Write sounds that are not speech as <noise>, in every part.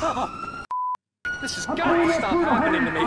This has got to stop happening to me.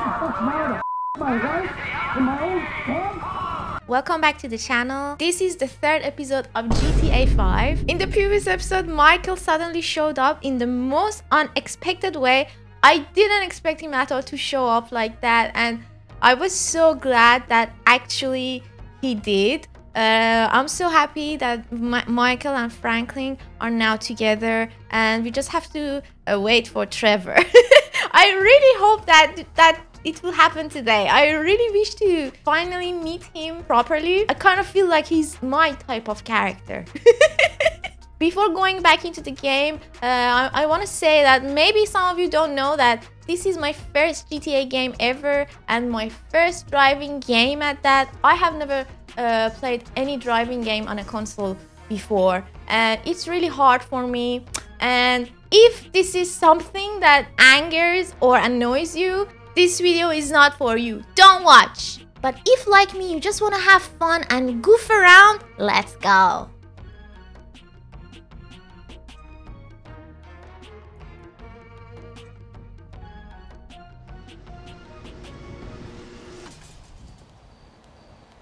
Welcome back to the channel. This is the third episode of GTA 5. In the previous episode, Michael suddenly showed up in the most unexpected way. I didn't expect him at all to show up like that and I was so glad that actually he did. Uh, I'm so happy that Michael and Franklin are now together and we just have to uh, wait for Trevor. <laughs> I really hope that that it will happen today. I really wish to finally meet him properly. I kind of feel like he's my type of character. <laughs> Before going back into the game, uh, I, I want to say that maybe some of you don't know that this is my first GTA game ever and my first driving game at that. I have never uh, played any driving game on a console before and it's really hard for me and if this is something that angers or annoys you, this video is not for you. Don't watch. But if like me, you just want to have fun and goof around, let's go.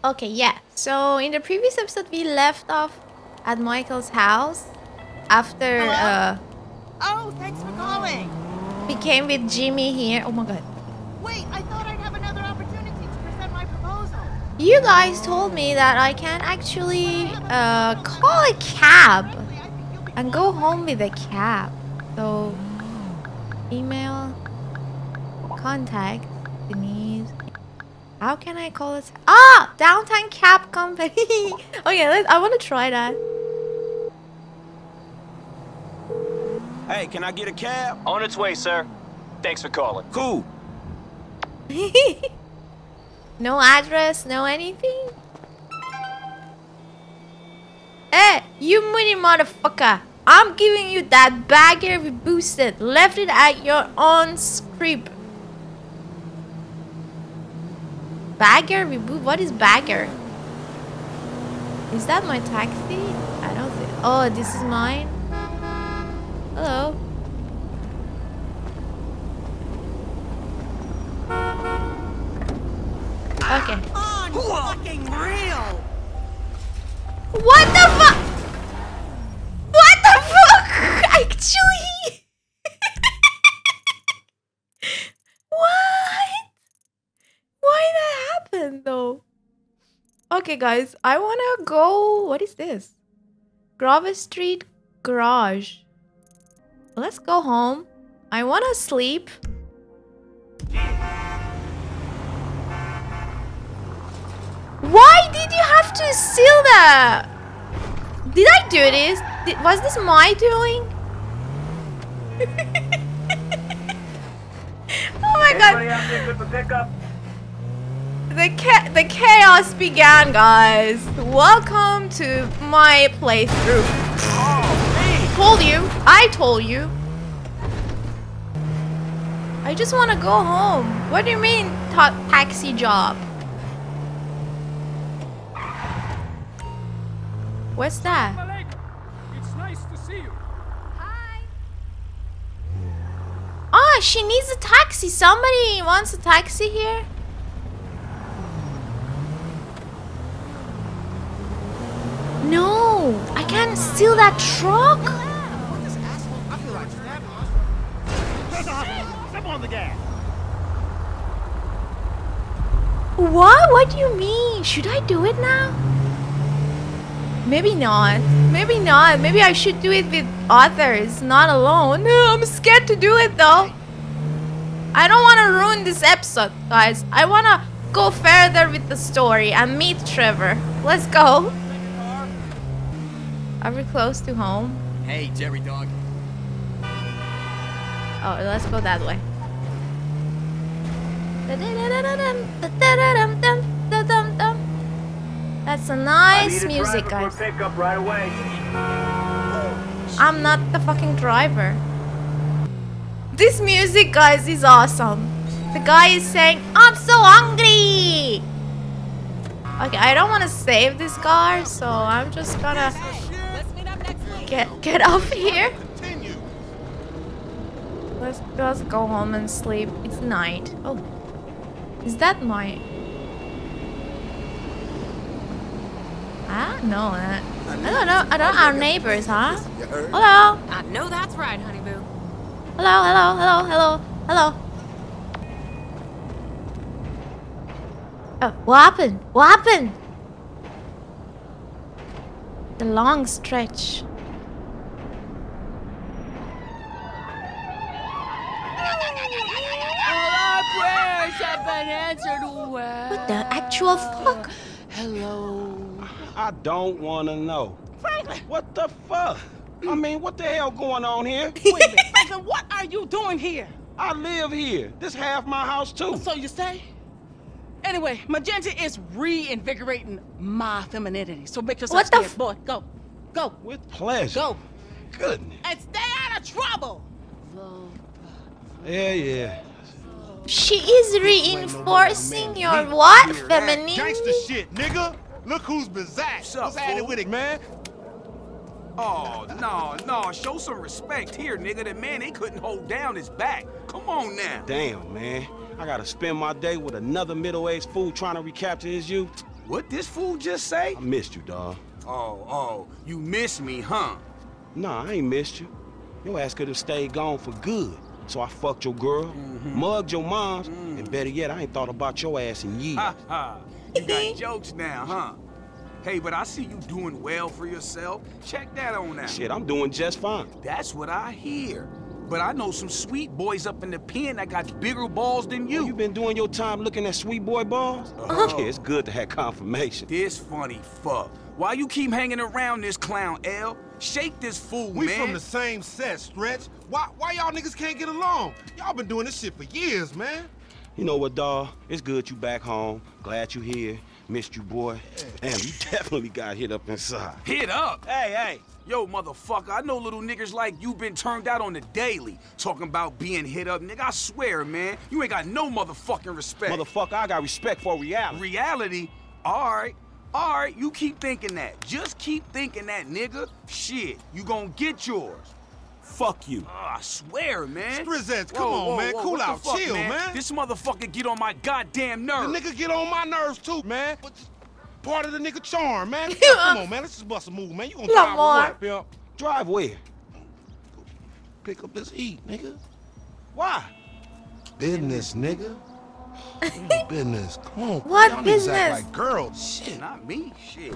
Okay, yeah. So in the previous episode, we left off at Michael's house after uh Oh, thanks for calling. we came with Jimmy here. Oh my god. Wait, I thought I'd have another opportunity to present my proposal. You guys told me that I can actually uh call a cab Frankly, I think you'll be and go home with a cab. So email contact Denise. How can I call this? Ah, downtown cab company. <laughs> okay, let I want to try that. Hey, can I get a cab? On its way, sir. Thanks for calling. Cool. <laughs> no address, no anything. Hey, you money motherfucker! I'm giving you that bagger we boosted. Left it at your own script. Bagger reboot? What is bagger? Is that my taxi? I don't think. Oh, this is mine. Hello. Okay. on fucking real. What the fuck? What the fuck? <laughs> Actually. <laughs> what? Why that happened though? Okay, guys, I wanna go. What is this? Grove Street Garage. Let's go home. I wanna sleep. Why did you have to steal that? Did I do this? Did, was this my doing? <laughs> oh my god. The, cha the chaos began, guys. Welcome to my playthrough. Told you. I told you. I just want to go home. What do you mean, ta taxi job? What's that? It's nice to see you. Ah, she needs a taxi. Somebody wants a taxi here. No, I can't steal that truck. Gas. What? What do you mean? Should I do it now? Maybe not. Maybe not. Maybe I should do it with others, not alone. I'm scared to do it though. I don't want to ruin this episode, guys. I want to go further with the story and meet Trevor. Let's go. Are we close to home? Hey, Jerry dog. Oh, let's go that way. That's a nice music, guys. Right away. I'm not the fucking driver. This music, guys, is awesome. The guy is saying, I'm so hungry! Okay, I don't want to save this car, so I'm just gonna get get off here. Let's just go home and sleep. It's night. Oh, is that my? I don't know that. I don't know. I don't know our neighbors, huh? Hello. I know that's right, honey boo. Hello. Hello. Hello. Hello. Hello. Oh, what happened? What happened? The long stretch. What the actual fuck? Hello. I don't want to know. Franklin! What the fuck? I mean, what the hell going on here? <laughs> Wait a minute. Franklin, what are you doing here? I live here. This half my house too. So you say? Anyway, Magenta is reinvigorating my femininity. So make yourself What the scared, boy. Go. Go. With pleasure. Go. Goodness. And stay out of trouble. Yeah, yeah. She is reinforcing your what? Feminine? Gangsta shit, nigga. Look who's bizarre. What's up, What's happening with it, man? Oh, no, no. Show some respect here, nigga. That man, they couldn't hold down his back. Come on now. Damn, man. I gotta spend my day with another middle-aged fool trying to recapture his youth. What this fool just say? I missed you, dawg. Oh, oh. You missed me, huh? Nah, I ain't missed you. Your ass could have stayed gone for good. So I fucked your girl, mugged your moms, and better yet, I ain't thought about your ass in years. Ha ha. You got <laughs> jokes now, huh? Hey, but I see you doing well for yourself. Check that on out. Shit, I'm doing just fine. That's what I hear. But I know some sweet boys up in the pen that got bigger balls than you. You been doing your time looking at sweet boy balls? Uh-huh. <laughs> Yeah, it's good to have confirmation. This funny fuck. Why you keep hanging around this clown, L? Shake this fool, We man. We from the same set, Stretch. Why why y'all niggas can't get along? Y'all been doing this shit for years, man. You know what, dawg? It's good you back home. Glad you here. Missed you, boy. Damn, you <laughs> definitely got hit up inside. Hit up. Hey, hey. Yo, motherfucker, I know little niggas like you been turned out on the daily. Talking about being hit up, nigga. I swear, man. You ain't got no motherfucking respect. Motherfucker, I got respect for reality. Reality? Alright. Alright, you keep thinking that. Just keep thinking that, nigga. Shit, you gonna get yours. Fuck you. Oh, I swear, man. Strizzettes, come Whoa, on, whoa, man. whoa, Cool out. fuck, Chill, man. This motherfucker get on my goddamn nerves. The nigga get on my nerves too, man. But part of the nigga charm, man. <laughs> come on, man. Let's just bust a move, man. You gonna drive Lamar. with what, pimp? Drive where? Pick up this heat, nigga. Why? Business, nigga. <laughs> business. Come on. What y'all niggas act business? like girls. Shit, not me. Shit.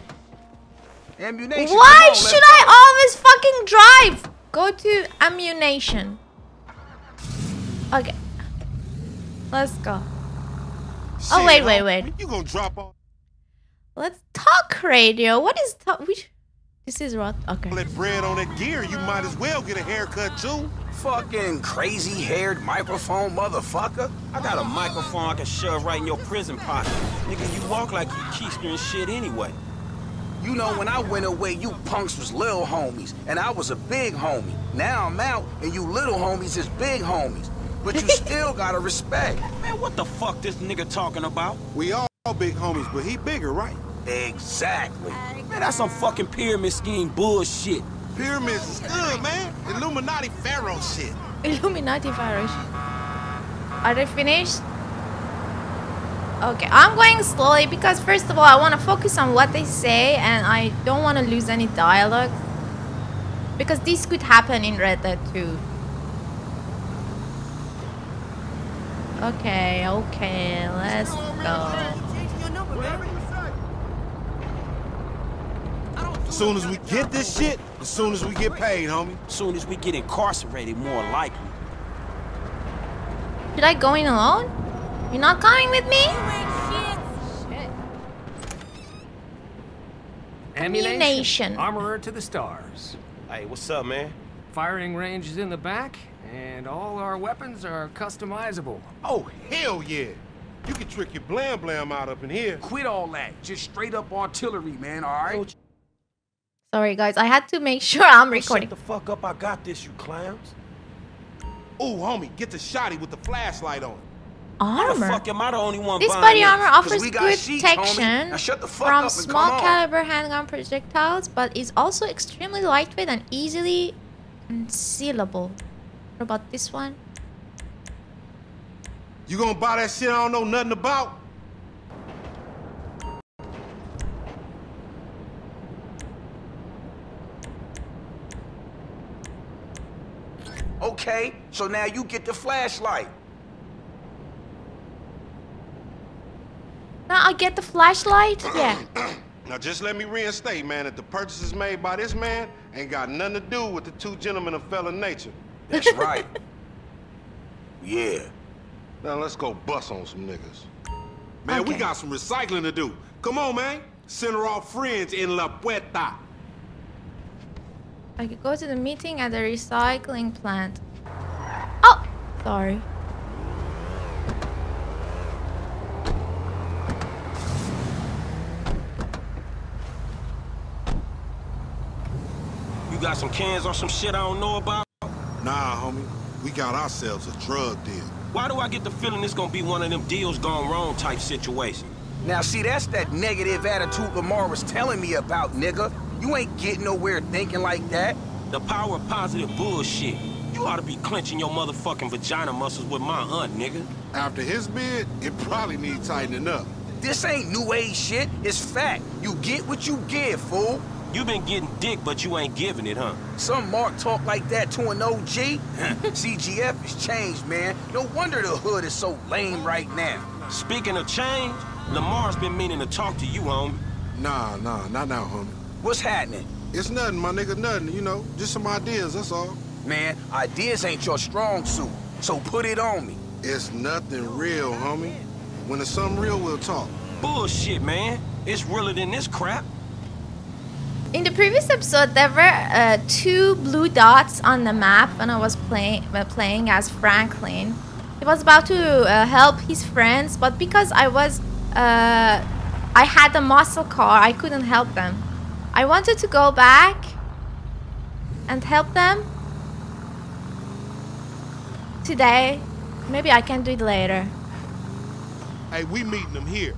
Ammu-Nation. Why on, should let's I always fucking drive? Go to Ammu-Nation. Okay. Let's go. Oh, wait, wait, wait. You gonna drop off Let's talk radio. What is talk? Which? This is what? Okay. all that bread on that gear? You might as well get a haircut too. Fucking crazy haired microphone motherfucker. I got a microphone I can shove right in your prison pocket. Nigga, you walk like you keister and shit anyway. You know, when I went away, you punks was little homies, and I was a big homie. Now I'm out, and you little homies is big homies. But you <laughs> still gotta respect. Man, what the fuck this nigga talking about? We all big homies, but he bigger, right? Exactly. Man, that's some fucking pyramid scheme bullshit. Pyramids is good, man. Illuminati pharaoh shit. <laughs> Illuminati virus. Are they finished? Okay, I'm going slowly because first of all, I want to focus on what they say and I don't want to lose any dialogue. Because this could happen in Red Dead 2. Okay, okay, let's go. As soon as we get this shit, as soon as we get paid, homie. As Soon as we get incarcerated, more likely. Should I go in alone? You're not coming with me? Ammu-Nation. Ammu-Nation. Armorer to the stars. Hey, what's up, man? Firing range is in the back, and all our weapons are customizable. Oh, hell yeah. You can trick your blam blam out up in here. Quit all that. Just straight up artillery, man, alright? Sorry guys, I had to make <laughs> sure I'm recording. Shut the fuck up, I got this, you clowns. Ooh, homie, get the shotty with the flashlight on. How the Armor? fuck am I the only one This body armor offers good sheets, protection shut the fuck from up small caliber handgun projectiles, but is also extremely lightweight and easily concealable. What about this one? You gonna buy that shit I don't know nothing about? Okay, so now you get the flashlight. Now I get the flashlight? <clears throat> Yeah. Now just let me reinstate, man, that the purchases made by this man ain't got nothing to do with the two gentlemen of fella nature. That's <laughs> right. yeah. Now let's go bust on some niggas. Man, we got some recycling to do. Come on, man. Send her off friends in La Puerta. I could go to the meeting at the recycling plant. Oh, sorry. You got some cans or some shit I don't know about? Nah, homie. We got ourselves a drug deal. Why do I get the feeling this gonna be one of them deals gone wrong type situation? Now, see, that's that negative attitude Lamar was telling me about, nigga. You ain't getting nowhere thinking like that. The power of positive bullshit. You ought to be clenching your motherfucking vagina muscles with my aunt, nigga. After his bid, it probably needs tightening up. This ain't new age shit. It's fact. You get what you give, fool. You been getting dick, but you ain't giving it, huh? Some Mark talk like that to an OG. <laughs> CGF has changed, man. No wonder the hood is so lame right now. Speaking of change, Lamar's been meaning to talk to you, homie. Nah, nah, not now, homie. What's happening? It's nothing, my nigga, nothing, you know. Just some ideas, that's all. Man, ideas ain't your strong suit, so put it on me. It's nothing real, homie. When it's something real, we'll talk. Bullshit, man. It's realer than this crap. In the previous episode, there were uh, two blue dots on the map when I was playing uh, playing as Franklin. He was about to uh, help his friends, but because I was uh, I had a muscle car, I couldn't help them. I wanted to go back and help them today. Maybe I can do it later. Hey, we meeting them here.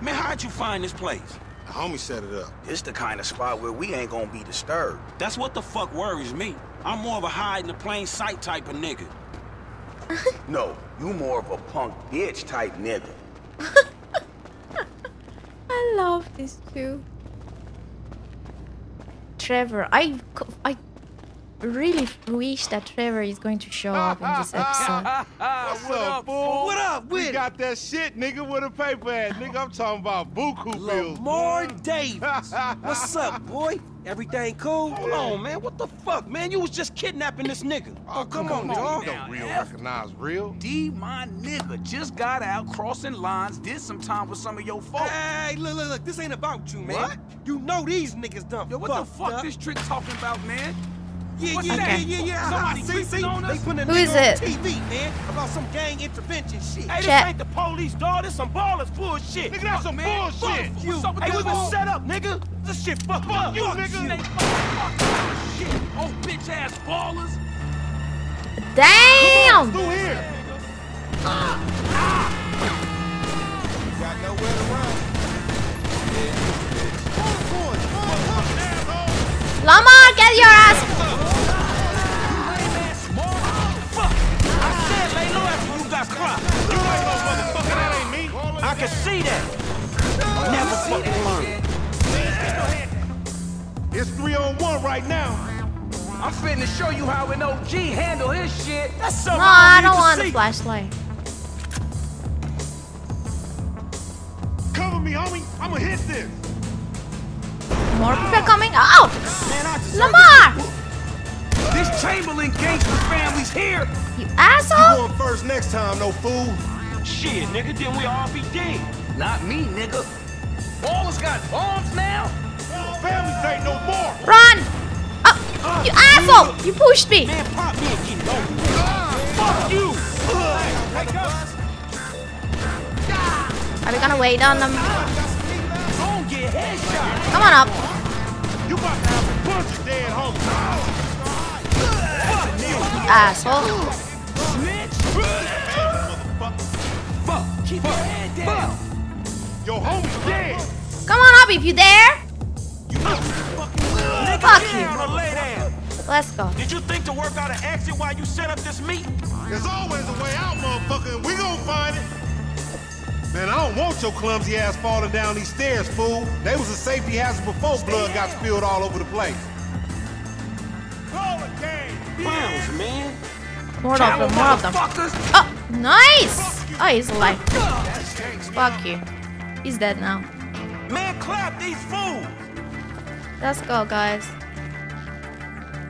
Man, how'd you find this place? The homie set it up. It's the kind of spot where we ain't gonna be disturbed. That's what the fuck worries me. I'm more of a hide in the plain sight type of nigga. <laughs> No, you more of a punk bitch type nigga. <laughs> I love this too. Trevor, I, c- I really wish that Trevor is going to show up in this episode. <laughs> What's up, fool? What up We got that shit, nigga, with a paper at. Nigga, I'm talking about buku bills. Lamar boy. Davis? <laughs> What's up, boy? Everything cool? Hold on, man. What the fuck, man? You was just kidnapping this nigga. Oh, oh come, on, dog. Don't real recognize real. D, my nigga, just got out crossing lines, did some time with some of your folks. Hey, look, look, look. This ain't about you, man. What? You know these niggas done Yo, what the fuck up. this trick talking about, man? Yeah, yeah, that? yeah, yeah, yeah. Somebody see, see? on us? They putting a Who nigga is on it? TV, man, about some gang intervention shit. Hey, this Chat. ain't the police, dog. This some ballers bullshit. Nigga, that's some man. bullshit. Fuck You. What's up with Hey, we been set up, nigga. This shit fucked up. you, Fuck nigga. you. They fuck, fuck, shit. Oh, bitch ass ballers. Damn! Through here. Ah. Got nowhere to run. Lamar, get your ass! Got cropped. You ain't no motherfucker, that ain't me. I can see that. Never fucking learn. It's three on one right now. I'm finna show you how an OG handle his shit. That's No, something I need don't want see. the flashlight. Cover me, homie. I'ma hit this. More people coming. Oh! Man, I Lamar! This Chamberlain gangster family's here. You asshole! You Going first next time, no fool. Shit, nigga, then we all be dead. Not me, nigga. Ballers got bombs now? Families ain't no more. Run! Oh, you asshole! You pushed me! Man, pop me and get it over. Ah, fuck you. Are we gonna wait on them? Don't get headshot. Come on up. You about to have a bunch of dead homies. Asshole. Keep your head down. Your homie's dead. Come on up if you dare. Nigga, Fuck get you. down or lay down. Let's go. Did you think to work out an exit while you set up this meet? There's always a way out, motherfucker, and we gonna find it. Man, I don't want your clumsy ass falling down these stairs, fool. They was a safety hazard before blood got spilled all over the place. Clowns, man. More of them, more of them. Oh, nice! Oh, he's alive. Fuck you. He's dead now. Man, clap these fools. Let's go, guys.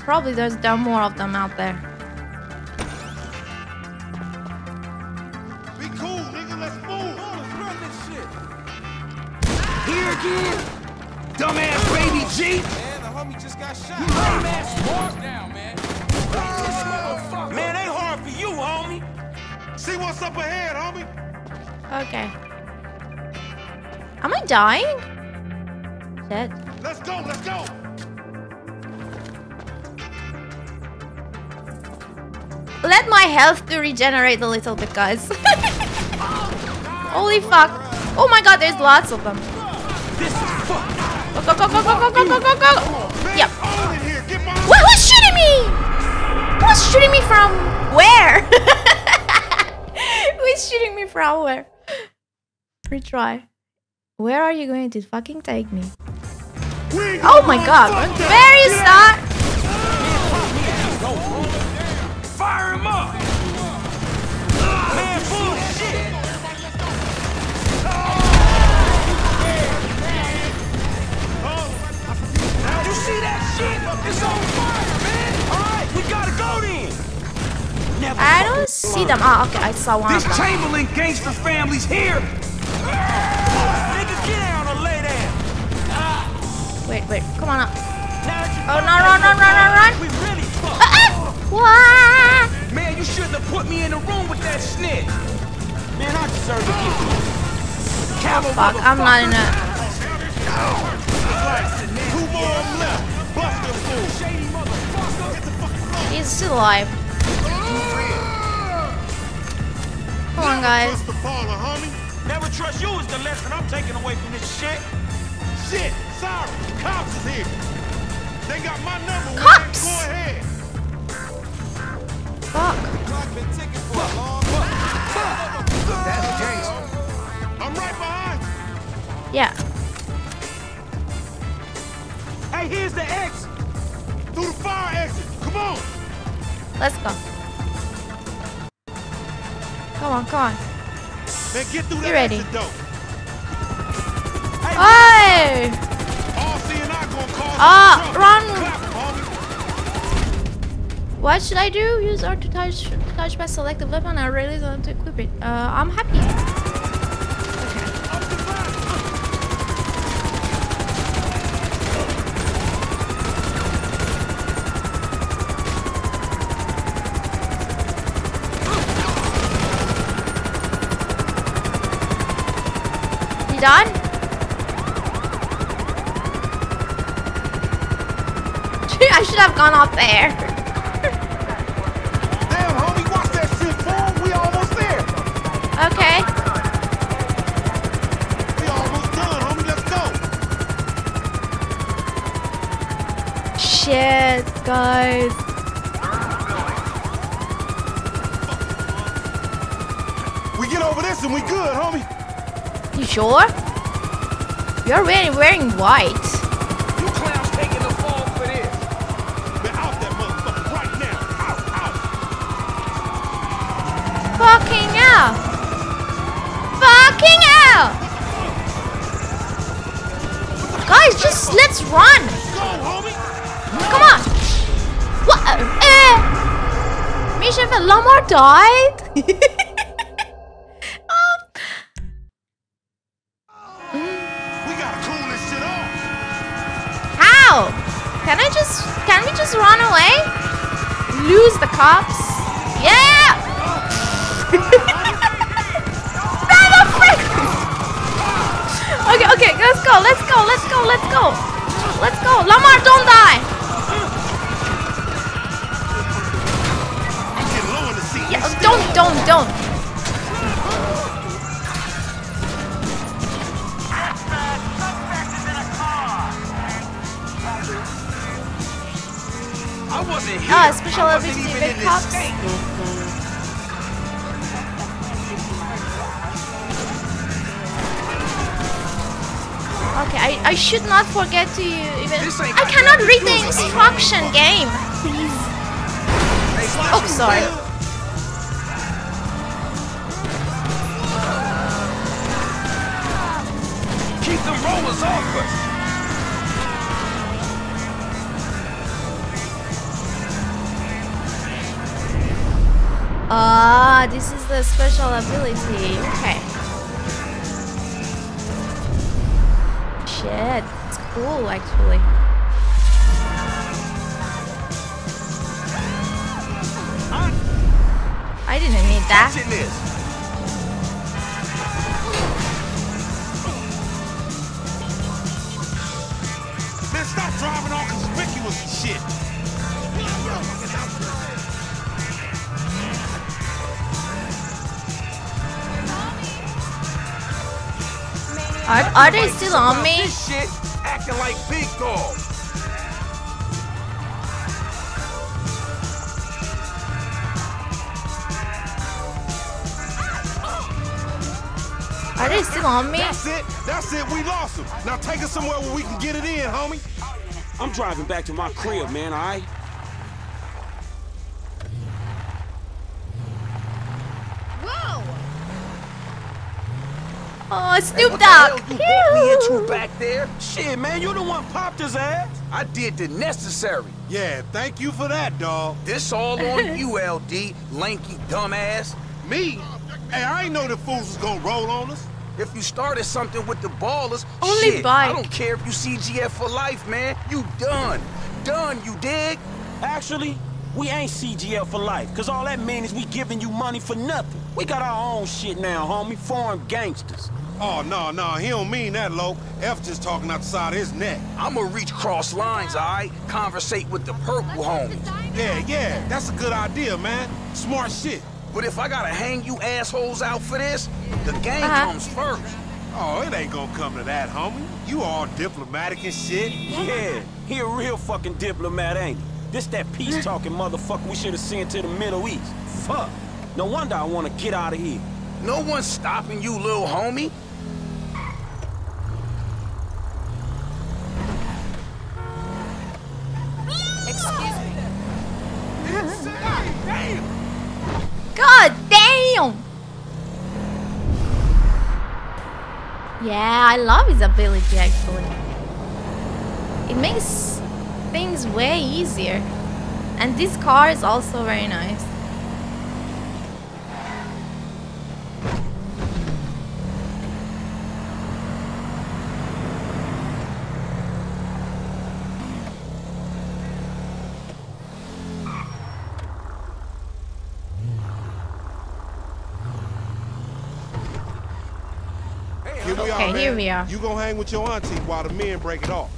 Probably there's there are more of them out there. Be cool, nigga. Let's move. Let's run this shit. Here again? Dumbass baby G? Man, the homie just got shot. Man, they hard for you, homie. See what's up ahead, homie. Okay. Am I dying? Dead. Let's go. Let's go. Let my health to regenerate a little bit, guys. <laughs> Holy fuck. Oh my god, there's lots of them. Go, go, go, go, go, go, go, go, go, go. Yep. All in here. Get my What was shooting me? Who's shooting me from where? <laughs> Who's shooting me from where? Retry. Where are you going to fucking take me? Oh my god. Where is that? Fire him up. Man, bullshit. Oh, you see that shit? It's on fire, I don't see them. Oh, okay. I saw one of This them. Chamberlain gangster family's here. Nigga, get down or lay down. Wait, wait. Come on up. You Oh, no, run, run, run, run, run. We really fucked. Ah, ah. What? Man, you shouldn't have put me in the room with that snitch. Man, I deserve to get Camo Fuck, I'm not in a... two more left. Bust them fools. He's still alive. Come on, guys. Bust the parlor, homie. Never trust you is the lesson I'm taking away from this shit. Shit. Sorry. Cops is here. They got my number. Cops? Go ahead. Fuck. That's gangster. I'm right behind. Yeah. Hey, here's the exit. Through the fire exit. Come on. Let's go. Come on, come on. Man, get through that You ready? Hey! All CNI gonna call Ah, trouble. run. Clap. What should I do? Use R to touch, touch by selected weapon and release on to equip it. Uh, I'm happy. Done? I should have gone up there. Damn, homie, watch that shit, fool. We almost there. Okay. We almost done, homie. Let's go. Shit, guys. We get over this and we good, homie. Sure? You're wearing wearing white. You clowns taking the fall for this. Man, out that motherfucker right now. Out, out. Fucking hell. Fucking hell. Guys, just let's run. Go, homie. Come on. What? Uh, Mission for Lamar died. Go, let's go, let's go, let's go. Lamar, don't die. I'm getting low in the seat. Yeah, don't, don't, don't. I wasn't here. Oh, special ability big cops. Okay, I, I should not forget to even. I cannot read the do with me. instruction game. Please. Oh, sorry. Keep them rollers off us. Ah, this is the special ability. Okay. Cool actually. I didn't need that. Man, stop driving all conspicuous shit. Are, are they still on me? This shit, acting like big dogs. Are they still on me? That's it. That's it. We lost them. Now take us somewhere where we can get it in, homie. I'm driving back to my crib, man, all right? Oh, Snoop What the hell Dogg. you brought me Phew. into back there? Shit, man, you the one popped his ass. I did the necessary. Yeah, thank you for that, dog. This all on <laughs> you, LD, lanky dumbass. Me? Hey, I ain't know the fools was gonna roll on us. If you started something with the ballers, Only shit, bike. I don't care if you CGF for life, man. You done. Done, you dig? Actually, we ain't CGL for life, cause all that means is we giving you money for nothing. We got our own shit now, homie. Foreign gangsters. Oh, no, no, he don't mean that, Lo. F just talking out the side of his neck. I'ma reach cross lines, alright? Conversate with the purple homies. Yeah, yeah, that's a good idea, man. Smart shit. But if I gotta hang you assholes out for this, the game Uh-huh. comes first. Oh, it ain't gonna come to that, homie. You all diplomatic and shit. Yeah, he a real fucking diplomat, ain't he? This that peace-talking motherfucker we should have sent to the Middle East. Fuck. No wonder I want to get out of here. No one's stopping you, little homie. Damn! Yeah, I love his ability actually. It makes things way easier. And this car is also very nice. Here we Okay, are, man. here we are. You gonna hang with your auntie while the men break it off.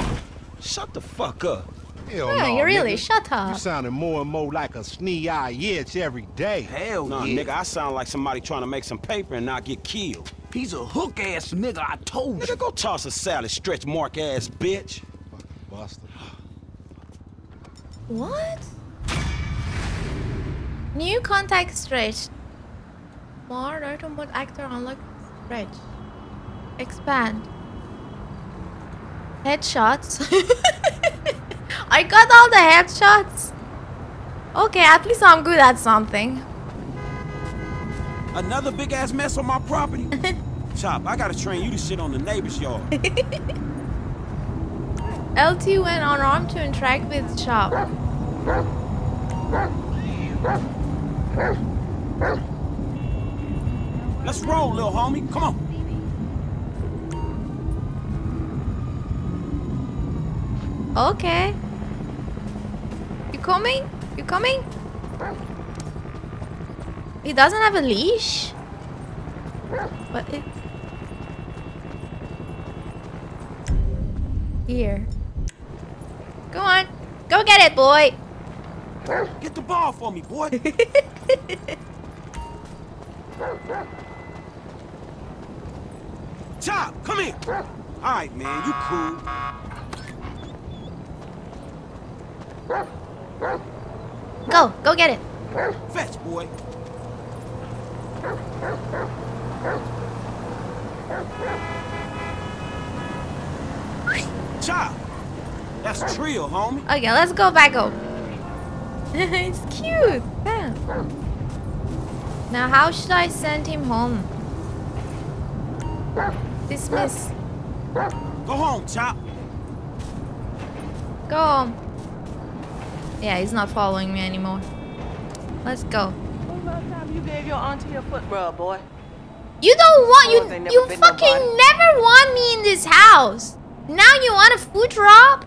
Shut the fuck up. Hell Yeah, no, you really nigga. shut up. You sounding more and more like a snee-eye itch every day. Hell Nah, yeah. nigga, I sound like somebody trying to make some paper and not get killed. He's a hook ass nigga, I told you. Nigga, go toss a salad, stretch mark ass bitch. Fucking Buster. What? New contact stretch. More item mode actor unlock stretch. Expand. Headshots. <laughs> I got all the headshots. Okay, at least I'm good at something. Another big ass mess on my property. <laughs> Chop, I gotta train you to shit on the neighbor's yard. <laughs> LT went unarmed to interact with Chop. Let's roll, little homie. Come on. Okay. You coming? You coming? He doesn't have a leash? But it... Here. Go on. Go get it, boy. Get the ball for me, boy. <laughs> Chop, come here. All right, man, you cool. Go, go get it. Fetch, boy. Chop. That's Trio, homie. Okay, let's go back up. <laughs> it's cute. Damn. Now, how should I send him home? Dismiss. Go home, Chop. Go home. Yeah, he's not following me anymore. Let's go. When last time you gave your auntie a foot rub, boy? You don't want Boys you never you fucking nobody. never want me in this house. Now you want a food drop?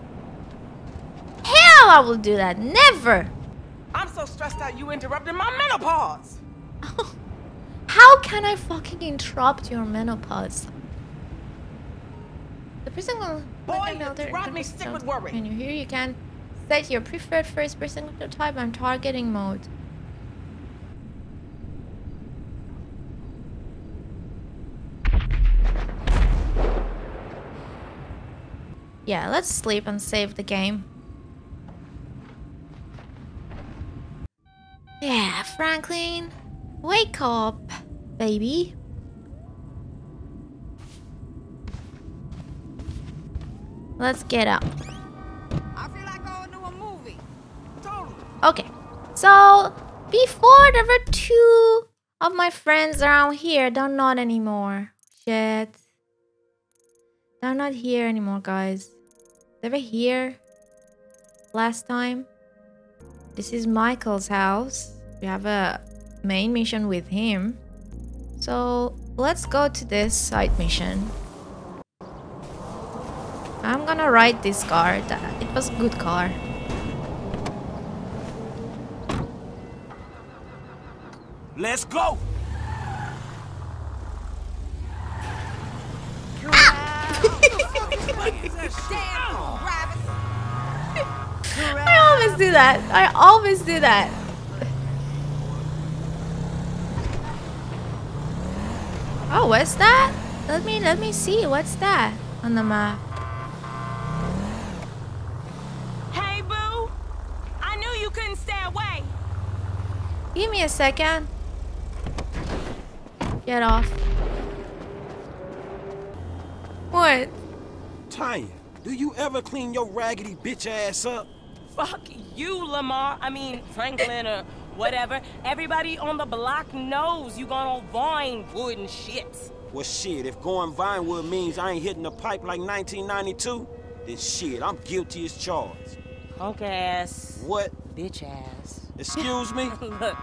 Hell, I will do that. Never. I'm so stressed out you interrupted my menopause. <laughs> How can I fucking interrupt your menopause? The person will Boy, you robbed me sick with worry. Menu here you can set your preferred first person control type and targeting mode. Yeah, let's sleep and save the game. Yeah, Franklin, wake up, baby. Let's get up. Okay, so before there were two of my friends around here. They're not anymore. Shit. They're not here anymore, guys. They were here last time. This is Michael's house. We have a main mission with him. So let's go to this side mission. I'm gonna ride this car. It was a good car. Let's go. <laughs> I always do that. I always do that. Oh, what's that? Let me let me see. What's that on the map? Hey, boo. I knew you couldn't stay away. Give me a second. Get off. What? Tanya, do you ever clean your raggedy bitch ass up? Fuck you, Lamar. I mean, Franklin or whatever. Everybody on the block knows you gone on Vinewood and shit. Well, shit, if going Vinewood means I ain't hitting the pipe like 1992, then shit, I'm guilty as charged. Punk ass. What? Bitch ass. Excuse me? <laughs> Look,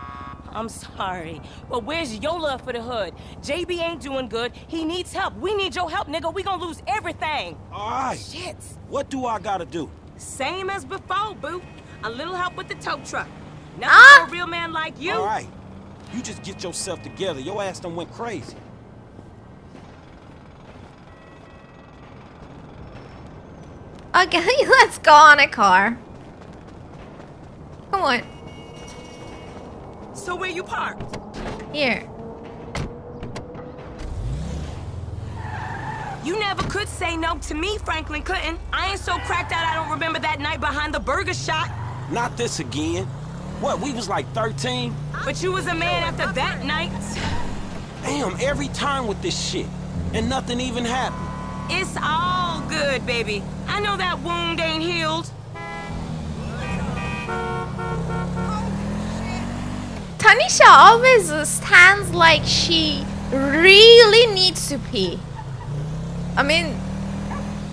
I'm sorry. But where's your love for the hood? JB ain't doing good. He needs help. We need your help, nigga. We gonna lose everything. All right. Shit. What do I gotta do? Same as before, boo. A little help with the tow truck. Nothing Ah! for a real man like you. All right. You just get yourself together. Your ass done went crazy. Okay, <laughs> let's go on a car. Come on. So where you parked? Here. You never could say no to me, Franklin Clinton. I ain't so cracked out I don't remember that night behind the burger shop. Not this again. What, we was like 13? But you was a man after that night. Damn, every time with this shit. And nothing even happened. It's all good, baby. I know that wound ain't healed. Tanisha always stands like she really needs to pee. I mean,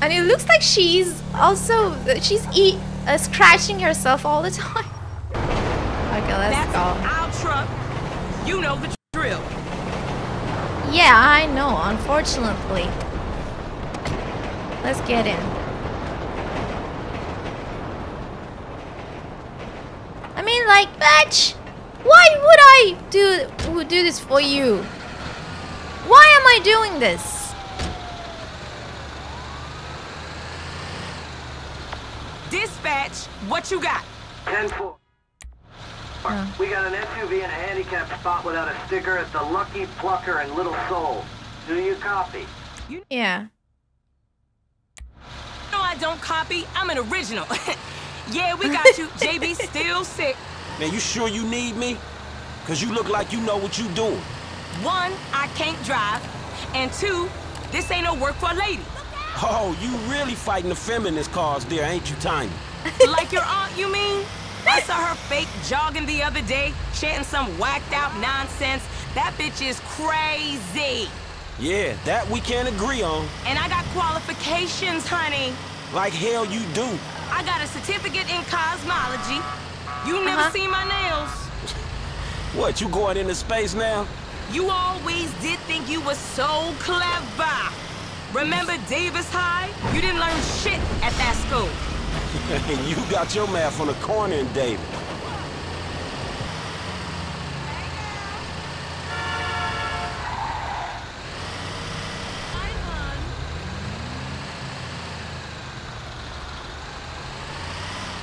and it looks like she's also she's e uh, scratching herself all the <laughs> time. Okay, let's That's go. our truck. You know the drill. Yeah, I know. Unfortunately, let's get in. I mean, like, bitch, why would I do would do this for you? Why am I doing this? Dispatch, what you got? 10 4. We got an SUV in a handicapped spot without a sticker at the Lucky Plucker in Little Seoul. Do you copy? Yeah. No, I don't copy. I'm an original. <laughs> yeah, we got you. <laughs> JB still sick. Man, you sure you need me? Cause you look like you know what you doing. One, I can't drive. And two, this ain't no work for a lady. Oh, you really fighting the feminist cause there, ain't you, Tiny? <laughs> like your aunt, you mean? I saw her fake jogging the other day, chanting some whacked out nonsense. That bitch is crazy. Yeah, that we can't agree on. And I got qualifications, honey. Like hell you do. I got a certificate in cosmology. You never Uh-huh. seen my nails. What, you going into space now? You always did think you were so clever. Remember Davis High? You didn't learn shit at that school. <laughs> you got your math on the corner in David.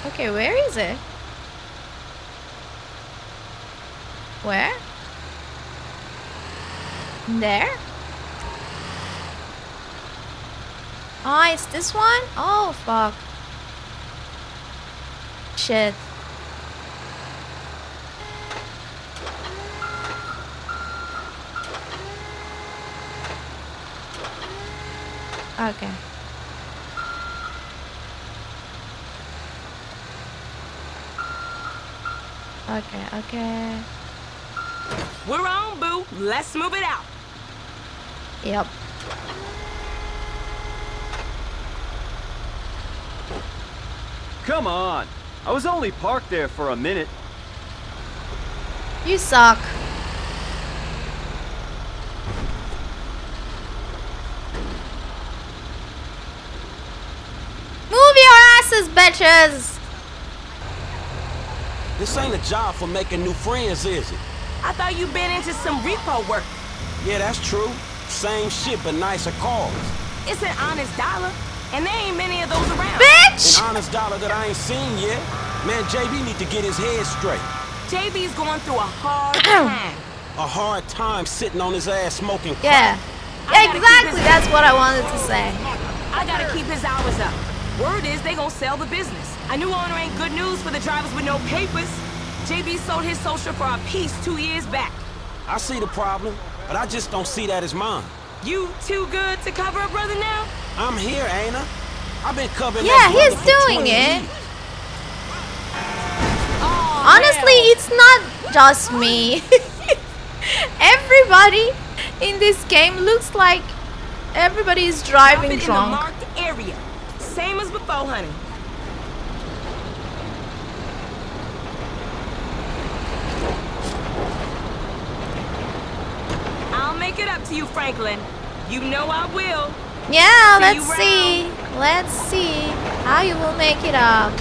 Okay, where is it? Where? There? Oh, it's this one? Oh, fuck. Shit. Okay. Okay, okay. We're on, boo. Let's move it out. Yep. Come on. I was only parked there for a minute. You suck. Move your asses, bitches! This ain't a job for making new friends, is it? I thought you been into some repo work. Yeah, that's true. Same shit, but nicer cars. It's an honest dollar, and there ain't many of those around. Bitch! An honest dollar that I ain't seen yet. Man, JB need to get his head straight. JB's going through a hard <clears throat> time. A hard time sitting on his ass smoking crack. Yeah. I Exactly, that's what I wanted to say. I gotta keep his hours up. Word is they gonna sell the business. A new owner ain't good news for the drivers with no papers. JB sold his social for a piece two years back. I see the problem, but I just don't see that as mine. You too good to cover a brother now? I'm here, ain't I? I've been covering Yeah, that he's doing it. years. Oh, Honestly, it's not just me. <laughs> Everybody in this game looks like everybody is driving it in the drunk. marked area. Same as before, honey. I'll make it up to you, Franklin. You know I will. Yeah, See let's see. Let's see how you will make it up.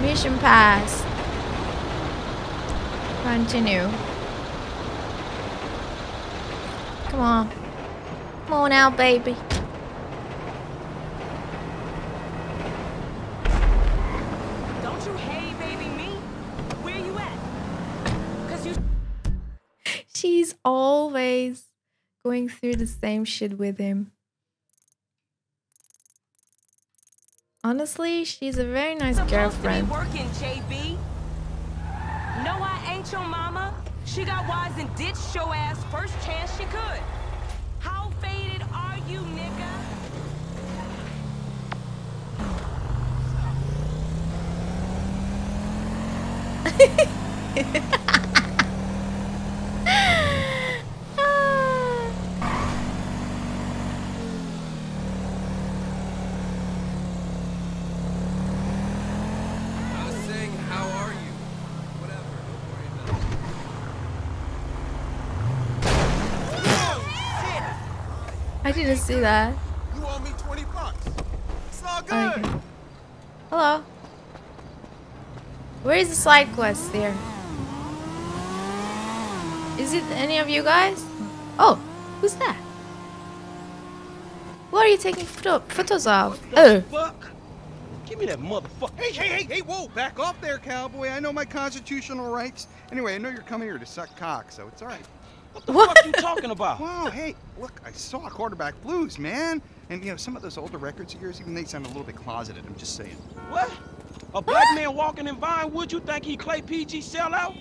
Mission pass. Continue. Come on. Come on now, baby. Always going through the same shit with him. Honestly, she's a very nice supposed girlfriend. to be working, JB. No, I ain't your mama. She got wise and ditched your ass first chance she could. How faded are you, nigga? <laughs> I was saying, how are you? Whatever, don't worry about it. I didn't see that. You owe me 20 bucks. It's all good. Okay. Hello. Where is the side quest there? Is it any of you guys? Oh, who's that? Who are you taking photo photos of? Oh, Fuck. Give me that motherfucker. Hey, hey, hey, hey, whoa, back off there, cowboy. I know my constitutional rights. Anyway, I know you're coming here to suck cock, so it's all right. What the fuck are you talking about? Wow, hey, look, I saw quarterback blues, man. And, you know, some of those older records of yours, even they sound a little bit closeted, I'm just saying. What? A black man walking in Vinewood, you think he Clay PG sellout?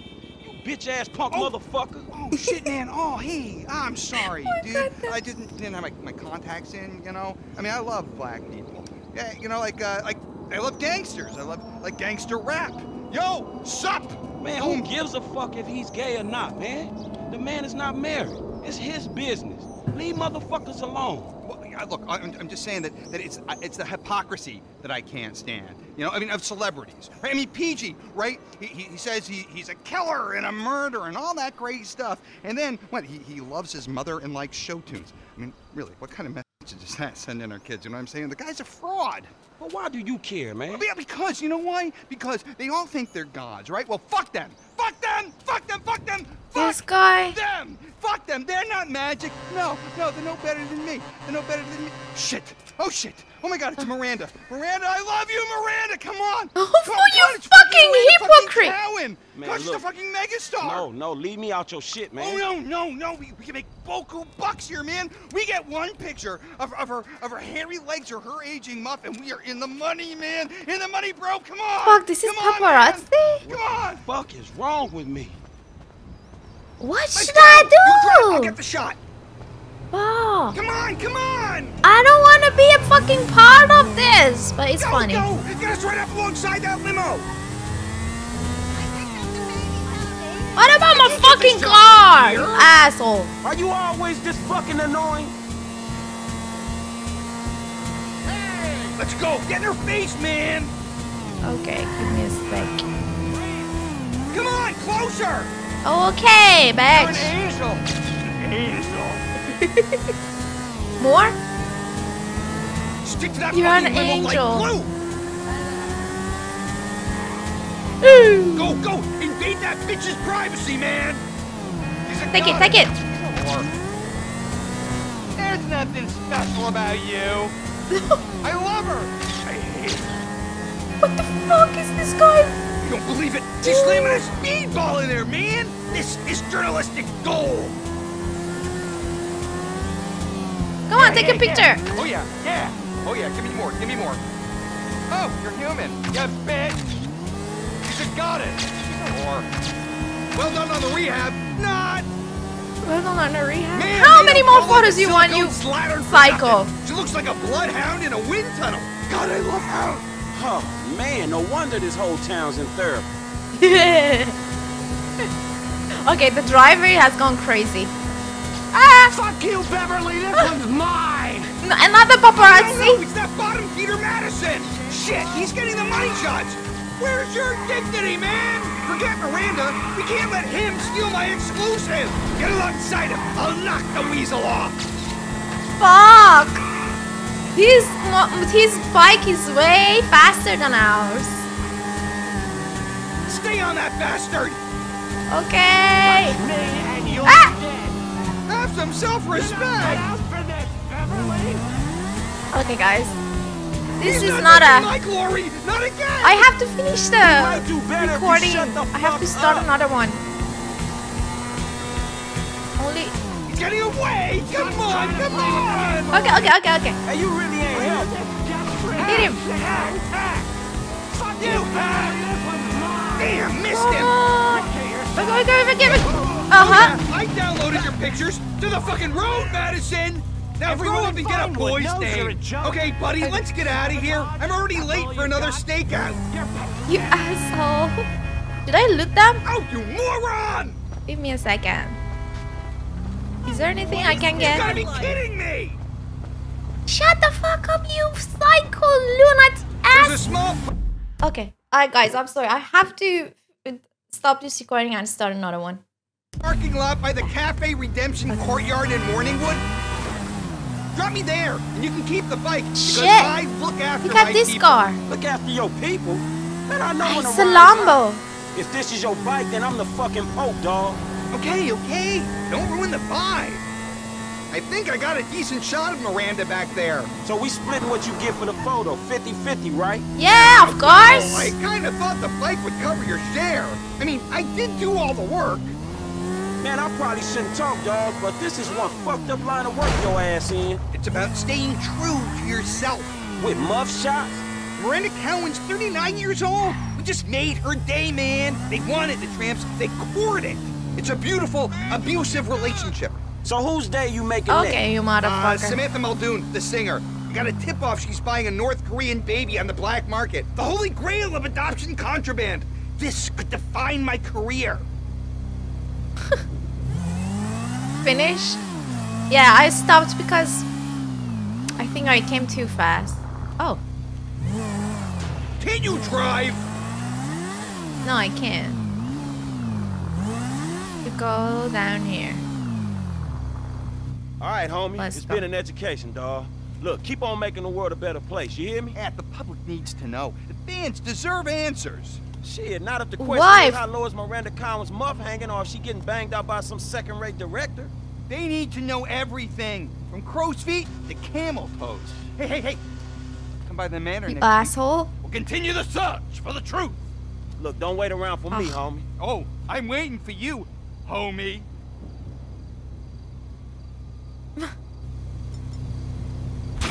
You bitch-ass punk motherfucker. Oh shit, man. Oh hey, I'm sorry, dude. I didn't didn't have my, my contacts in. You know. I mean, I love black people. Yeah, you know, like uh, like I love gangsters. I love like gangster rap. Yo, sup? Man, who gives a fuck if he's gay or not, man? The man is not married. It's his business. Leave motherfuckers alone. Well, look, I'm, I'm just saying that, that it's it's the hypocrisy that I can't stand. You know, I mean, of celebrities. Right? I mean, PG, right? He, he, he says he, he's a killer and a murderer and all that great stuff. And then, what? He, he loves his mother and likes show tunes. I mean, really, what kind of message does that send in our kids? You know what I'm saying? The guy's a fraud. Well, why do you care, man? Yeah, because, you know why? Because they all think they're gods, right? Well, fuck them. Fuck them! Fuck them! Fuck them! Fuck This guy. them! Fuck them! They're not magic! No, no, they're no better than me. They're no better than me. Shit! Oh shit! Oh my god, it's Miranda! Miranda, I love you, Miranda! Come on! Oh, <laughs> Come you on, it's fucking Miranda hypocrite. Fucking Cowan. Man, God, she's a fucking megastar! No, no, leave me out your shit, man. Oh no, no, no! We, we can make boku bucks here, man. We get one picture of, of her of her hairy legs or her aging muff, and we are in the money, man. In the money, bro. Come on. Fuck, this is Come on, man. paparazzi? Come on. fuck is wrong with me? What Let's should go. I You drive, do? I'll get the shot. Oh, Come on, come on. I don't want to be a fucking part of this, but it's go, funny. Go. Get us right up alongside that limo. What about my fucking car, asshole? Are you always this fucking annoying? Let's go. Get in her face, man. Okay, give me a sec. Come on, closer. Okay, You're an angel. Angel. <laughs> More? Stick to that You're an angel. like. Go, go. Invade that bitch's privacy, man. Take it, take it. There's nothing special about you. <laughs> I love her. I hate her. What the fuck is this guy? Don't believe it? She's slamming a speedball in there, man. This is journalistic gold. Come on, take a picture. Oh yeah, yeah. Oh yeah, give me more, give me more. Oh, you're human. Yeah, bitch. You just got it. Or well done on the rehab. Not. Well done on a rehab. Man, How many more photos the you want, you psycho? nothing. She looks like a bloodhound in a wind tunnel. God, I love hound. Oh, man, no wonder this whole town's in therapy. <laughs> okay, the driver has gone crazy. Ah! Fuck you, Beverly. This one's mine. No, another No, no, paparazzi. it's that bottom feeder Madison. Shit, he's getting the money shots. Where's your dignity, man? Forget Miranda. We can't let him steal my exclusive. Get alongside him. I'll knock the weasel off. Fuck. His his bike is way faster than ours. Stay on that bastard. Okay. Me and you're Ah! dead. Have some self-respect. Out for this, Beverly. Okay, guys. This He's is not not a. taking my glory. Not again. I have to finish the better if you recording. the I have to start up. another one. Only. He's getting away. Come on, come on. Okay, okay, okay, okay. Hey, you really ain't helping. Hit him. Fuck You you, have. Beverly. This one's mine. Damn, missed him. Okay, okay, okay, okay. Uh huh. Yeah, I downloaded your pictures to the fucking road, Madison. Now Everyone grow up and get a boy's Vinewood knows you're a name. Okay, buddy, let's get out of here. I'm already late for another stakeout. You asshole. Did I loot them? Oh, you moron! Give me a second. Is there anything I can You get? gotta be kidding me! Shut the fuck up, you psycho lunatic There's a small Okay, alright, guys, I'm sorry. I have to stop this recording and start another one. parking lot by the Cafe Redemption Courtyard in Morningwood. Drop me there, and you can keep the bike. Because Shit. I look after Look at this people. car. Look after your people. Man, I know It's a Lambo. If this is your bike, then I'm the fucking Pope, dog. Okay, okay. Don't ruin the vibe. I think I got a decent shot of Miranda back there. So we splitting what you get for the photo, 50-50, right? Yeah, of Oh, I kind of thought the bike would cover your share. I mean, I did do all the work. Man, I probably shouldn't talk, dog, but this is one fucked up line of work your ass in. It's about staying true to yourself. With muff shots? Miranda Cowan's 39 years old. We just made her day, man. They wanted the tramps. They courted. It's a beautiful, abusive relationship. So whose day you making Okay, you Uh, motherfucker. Samantha Muldoon, the singer. Got a tip-off she's buying a North Korean baby on the black market. The holy grail of adoption contraband. This could define my career. <laughs> Finish? Yeah, I stopped because I think I came too fast. Oh, Can you drive? no, I can't. You go down here. All right, homie. Let's it's go. been an education, dawg. Look, keep on making the world a better place. You hear me? Yeah, the public needs to know. The fans deserve answers. Shit, not if the question Wife. is how low is Miranda Cowan's muff hanging or if she getting banged out by some second-rate director. They need to know everything, from crow's feet to camel toes. Hey, hey, hey! Come by the manor You next asshole. week. We'll continue the search for the truth. Look, don't wait around for me, Ah. homie. Oh, I'm waiting for you, homie. <laughs>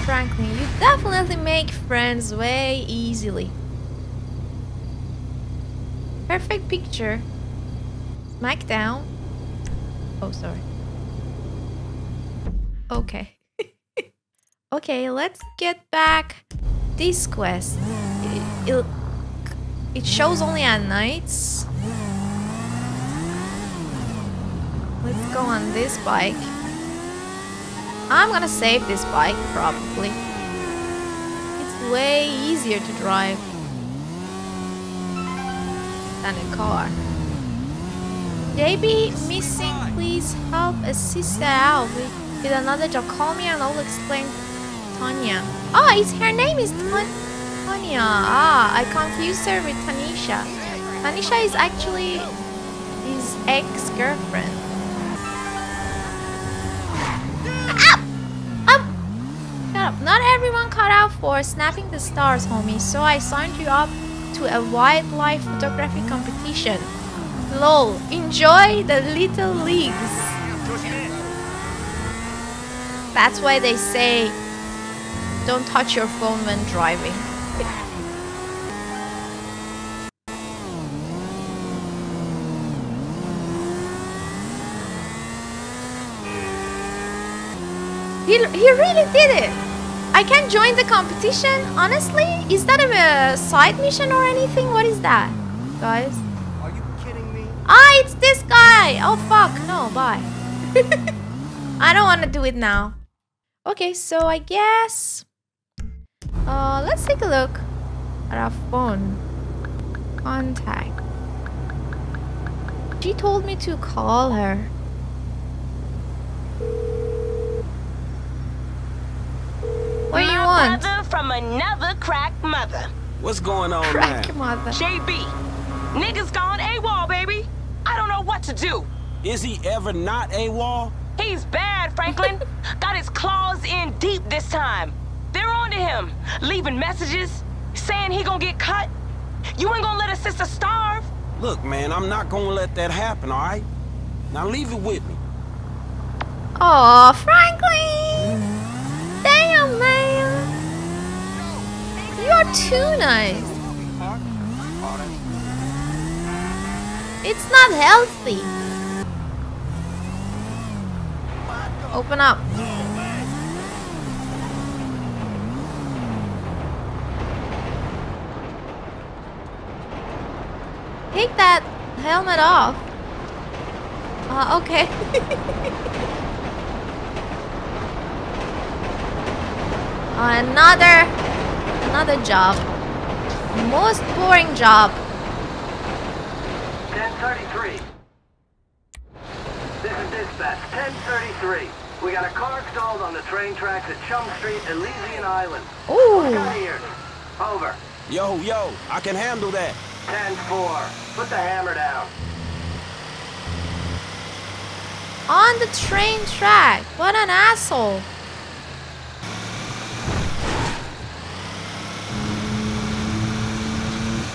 Franklin, you definitely make friends way easily. Perfect picture. Smackdown. Oh, sorry. Okay. <laughs> okay, let's get back this quest. It, it, it shows only at nights. Let's go on this bike. I'm gonna save this bike, probably. It's way easier to drive than a car. JB missing, please help a sister out with, with another me and I'll explain Tanya. Oh, it's her name is Tan Tanya. Ah, I confused her with Tanisha. Tanisha is actually his ex-girlfriend. Up. Not everyone cut out for snapping the stars, homie. So I signed you up to a wildlife photography competition. Lol. Enjoy the little leagues. That's why they say don't touch your phone when driving. He, he really did it. I can join the competition. Honestly, is that a side mission or anything? What is that, guys? Are you kidding me? Ah, it's this guy. Oh fuck, no, bye. <laughs> I don't want to do it now. Okay, so I guess. Uh, let's take a look at our phone. Contact. She told me to call her. What do you My want? brother from another crack mother. What's going on Crack now? mother. JB. Niggas gone AWOL, baby. I don't know what to do. Is he ever not AWOL? He's bad, Franklin. <laughs> Got his claws in deep this time. They're on to him, leaving messages, saying he gonna get cut. You ain't gonna let a sister starve. Look, man, I'm not gonna let that happen, all right? Now leave it with me. Oh, Franklin! Damn, man! You're too nice. It's not healthy. Open up. Take that helmet off. Uh, okay. <laughs> another, another job. Most boring job. 1033. This is dispatch. 1033. We got a car stalled on the train tracks at Chum Street, Elysian Island. Ooh. Got here. Over. Yo, yo, I can handle that. 10-4. Put the hammer down. On the train track. What an asshole.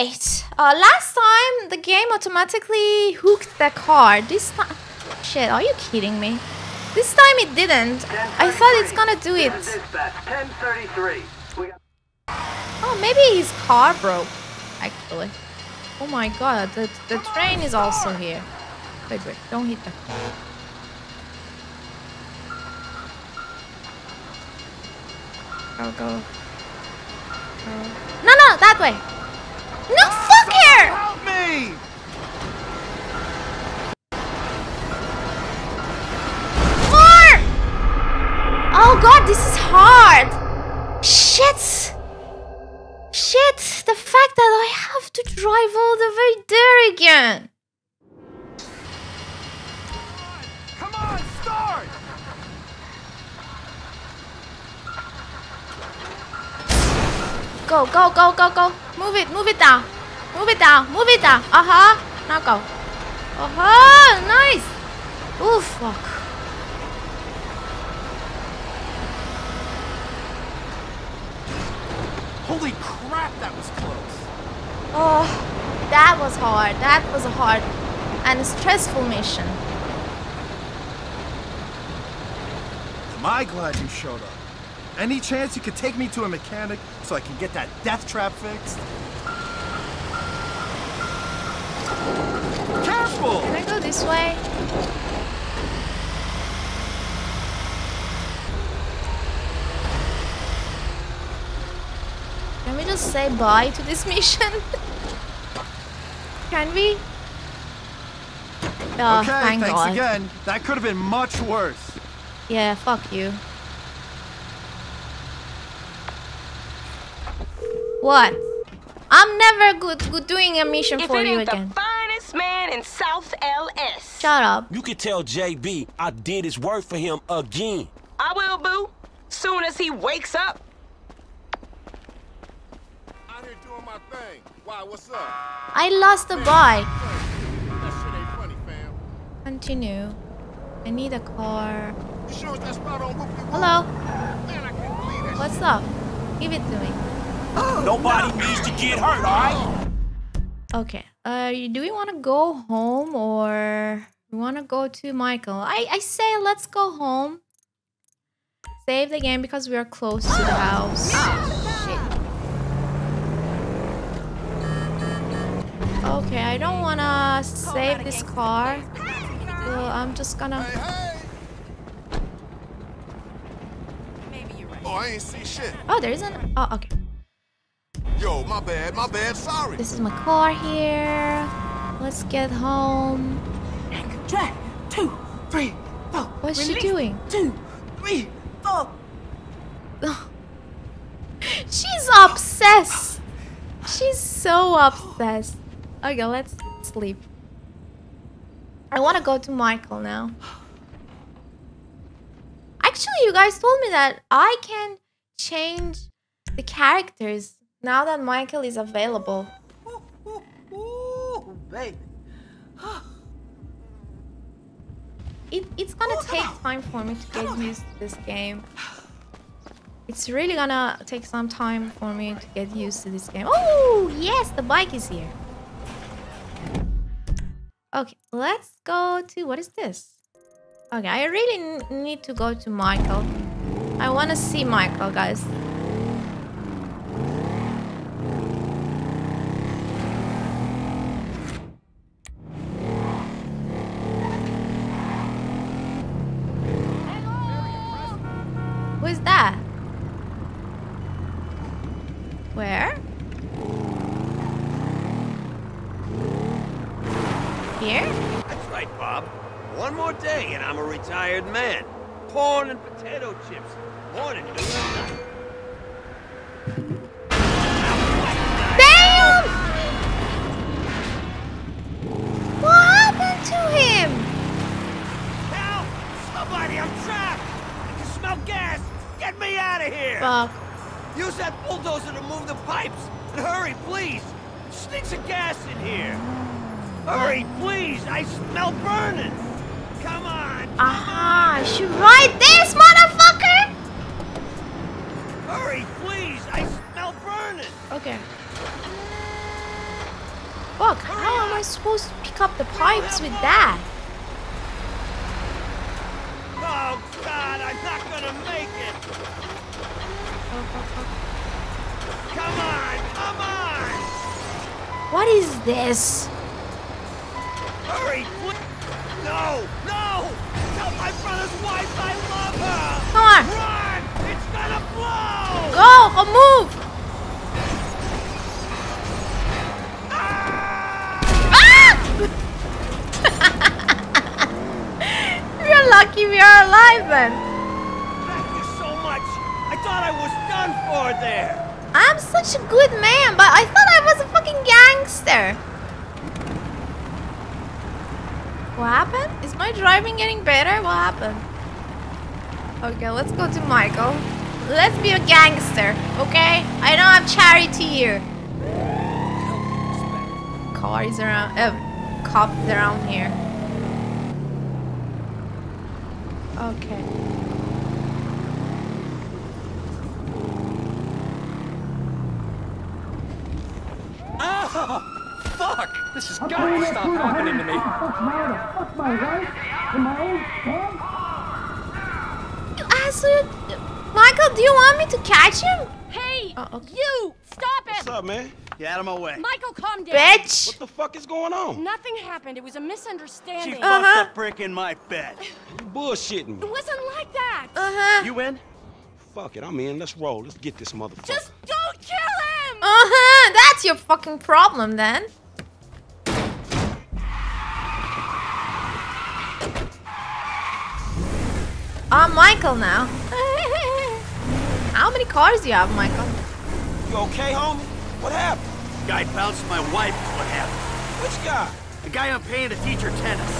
Wait. Uh, last time the game automatically hooked the car. This time, shit. Are you kidding me? This time it didn't. I thought it's gonna do it. 1033. Oh, maybe his car broke. Actually. Oh my god, the the train is also here. Wait, wait, don't hit the car. Go. Go. No, no, that way. No, fuck! Help me! More! Oh god, this is Go, go, go, go, go. Move it, move it down. Move it down, move it down. Uh-huh. Now go. Uh-huh, nice. Oh, fuck. Holy crap, that was close. Oh, that was hard. That was a hard and stressful mission. Am I glad you showed up? Any chance you could take me to a mechanic so I can get that death trap fixed? Careful! Can I go this way? Can we just say bye to this <laughs> mission? Can we? Oh, okay, thank thanks God. again. That could have been much worse. Yeah, fuck you. What? I'm never good, good doing a mission If for it you ain't again. the finest man in South LS. Shut up. You can tell JB I did his work for him again. I will, boo. Soon as he wakes up. Out here doing my thing. Why, what's up? I lost a buy. That shit ain't funny, fam. Continue. I need a car. You sure that spot on Hello. Man, I can't believe that What's up? Give it to me. Nobody needs to get hurt, alright? Okay. Uh, do we want to go home or we want to go to Michael? I I say let's go home. Save the game because we are close to the house. Shit. Okay, I don't wanna save this car. So I'm just gonna. Oh, I ain't see shit. Oh, there isn't. Oh, okay. Yo, my bad, my bad, sorry. This is my car here. Let's get home. Drag. Two, three, four. What's she doing? Two, three, four. She's obsessed. She's so obsessed. Okay, let's sleep. I want to go to Michael now. Actually, you guys told me that I can change the characters now that Michael is available. Ooh, baby. It, it's gonna take time for me to get used to this game. It's really gonna take some time for me to get used to this game. Oh, yes, the bike is here. Okay, let's go to... What is this? Okay, I really need to go to Michael. I want to see Michael, guys. Nothing happened. It was a She misunderstanding. fucked Uh-huh. a brick in my bed. You bullshitting It wasn't like that. Uh-huh. You in? Fuck it, I'm in. Let's roll. Let's get this motherfucker. Just don't kill him! Uh-huh. That's your fucking problem then. I'm Michael now. <laughs> How many cars do you have, Michael? You okay, homie? What happened? Guy bounced my wife what happened. Which guy? The guy I'm paying to teach her tennis.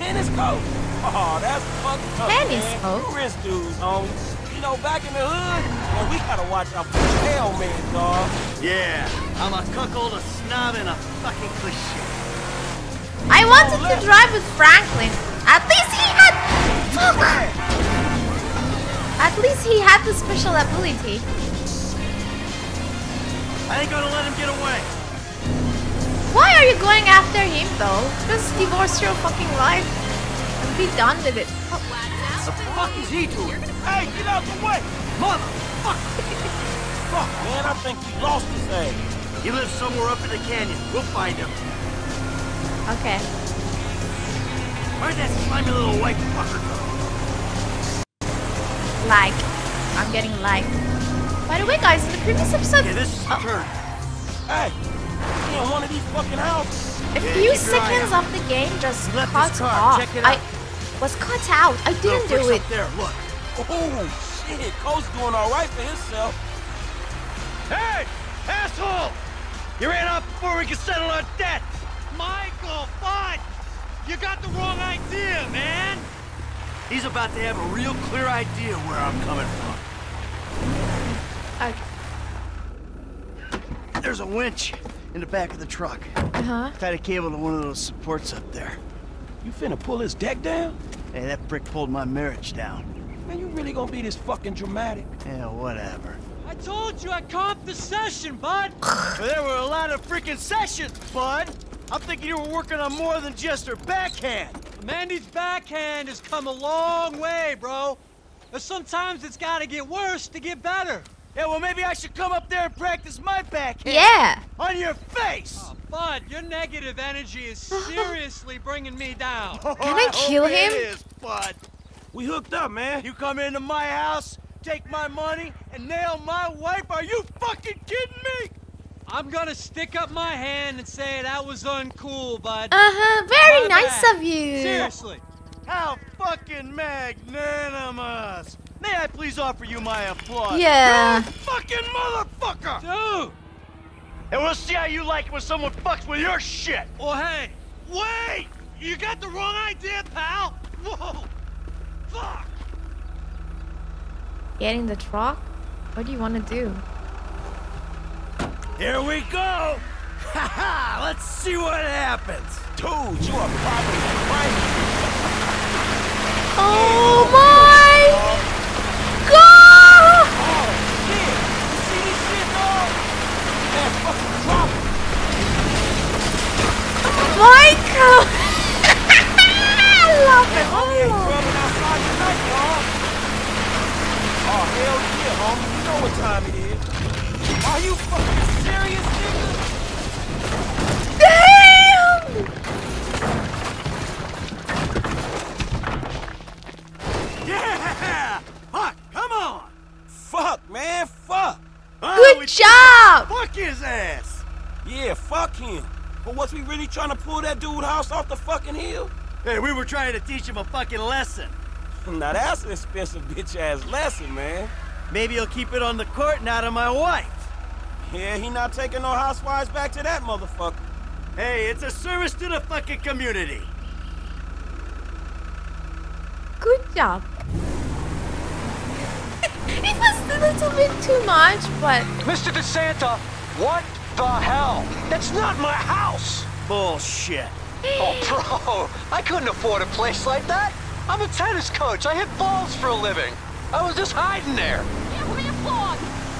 Tennis coach? Oh, that's fucked up, Tennis man. coach? You rich dudes, homie. You know, back in the hood, man, we gotta watch out for hell, man, dog. Yeah, I'm a cuckold, a snob, and a fucking cliche. I wanted oh, to drive with Franklin. At least he had... Fuck! At least he had the special ability. I ain't gonna let him get away. Why are you going after him though? Just divorce your fucking life and be done with it. What the fuck is he doing? Hey, get out the way! Motherfucker! Fuck, man, I think we lost his ass. He lives somewhere up in the canyon. We'll find him. Okay. Where'd that slimy little white fucker go? Like. I'm getting like. By the way, guys, in the previous episode, Yeah, this is the Oh. turn. Hey, he in one of these fucking houses. a few keep your eye seconds of the game just He cut off. Check it I was cut out. I didn't bricks do it. there, look. Oh, shit, Coach doing all right for himself. Hey! Asshole! You ran off before we could settle our debt! Michael, fine! You got the wrong idea, man! He's about to have a real clear idea where I'm coming from. Okay. There's a winch in the back of the truck. Uh-huh. Tied a cable to one of those supports up there. You finna pull his deck down? Hey, that brick pulled my marriage down. Man, you really gonna be this fucking dramatic? Yeah, whatever. I told you I comped the session, bud! but <laughs> there were a lot of freaking sessions, bud! I'm thinking you were working on more than just her backhand. Mandy's backhand has come a long way, bro. But sometimes it's gotta get worse to get better. Yeah, well, maybe I should come up there and practice my backhand. Yeah. On your face! Oh, Bud, your negative energy is <laughs> seriously bringing me down. <laughs> Can I kill him? It is, Bud. We hooked up, man. You come into my house, take my money, and nail my wife? Are you fucking kidding me? I'm gonna stick up my hand and say that was uncool, bud. Uh-huh. Very My nice bad. of you. Seriously. How fucking magnanimous. May I please offer you my applause? Yeah. You fucking motherfucker! Dude! And we'll see how you like it when someone fucks with your shit. Well, hey, wait! You got the wrong idea, pal! Whoa! Fuck! Get in the truck? What do you want to do? Here we go! Ha ha! Let's see what happens! Dude, you are probably crazy. Oh my god! Oh, shit! You see this shit, dog? Man, fucking drop it. Michael! <laughs> I love it. Oh. drumming outside tonight, dog. Oh, hell yeah, homie. You know what time it is. Are you fucking serious, nigga? Damn! Yeah! Fuck, come on! Fuck, man, fuck. Good job! Fuck his ass! Yeah, fuck him. But was we really trying to pull that dude house off the fucking hill? Hey, we were trying to teach him a fucking lesson. <laughs> Now that's an expensive bitch ass lesson, man. Maybe he'll keep it on the court and out of my wife. Yeah, he not taking no housewives back to that motherfucker. Hey, it's a service to the fucking community. Good job. <laughs> it was a little bit too much, but Mr. DeSanta, what the hell? That's not my house! Bullshit. Oh, bro, I couldn't afford a place like that. I'm a tennis coach. I hit balls for a living. I was just hiding there. Give me a phone!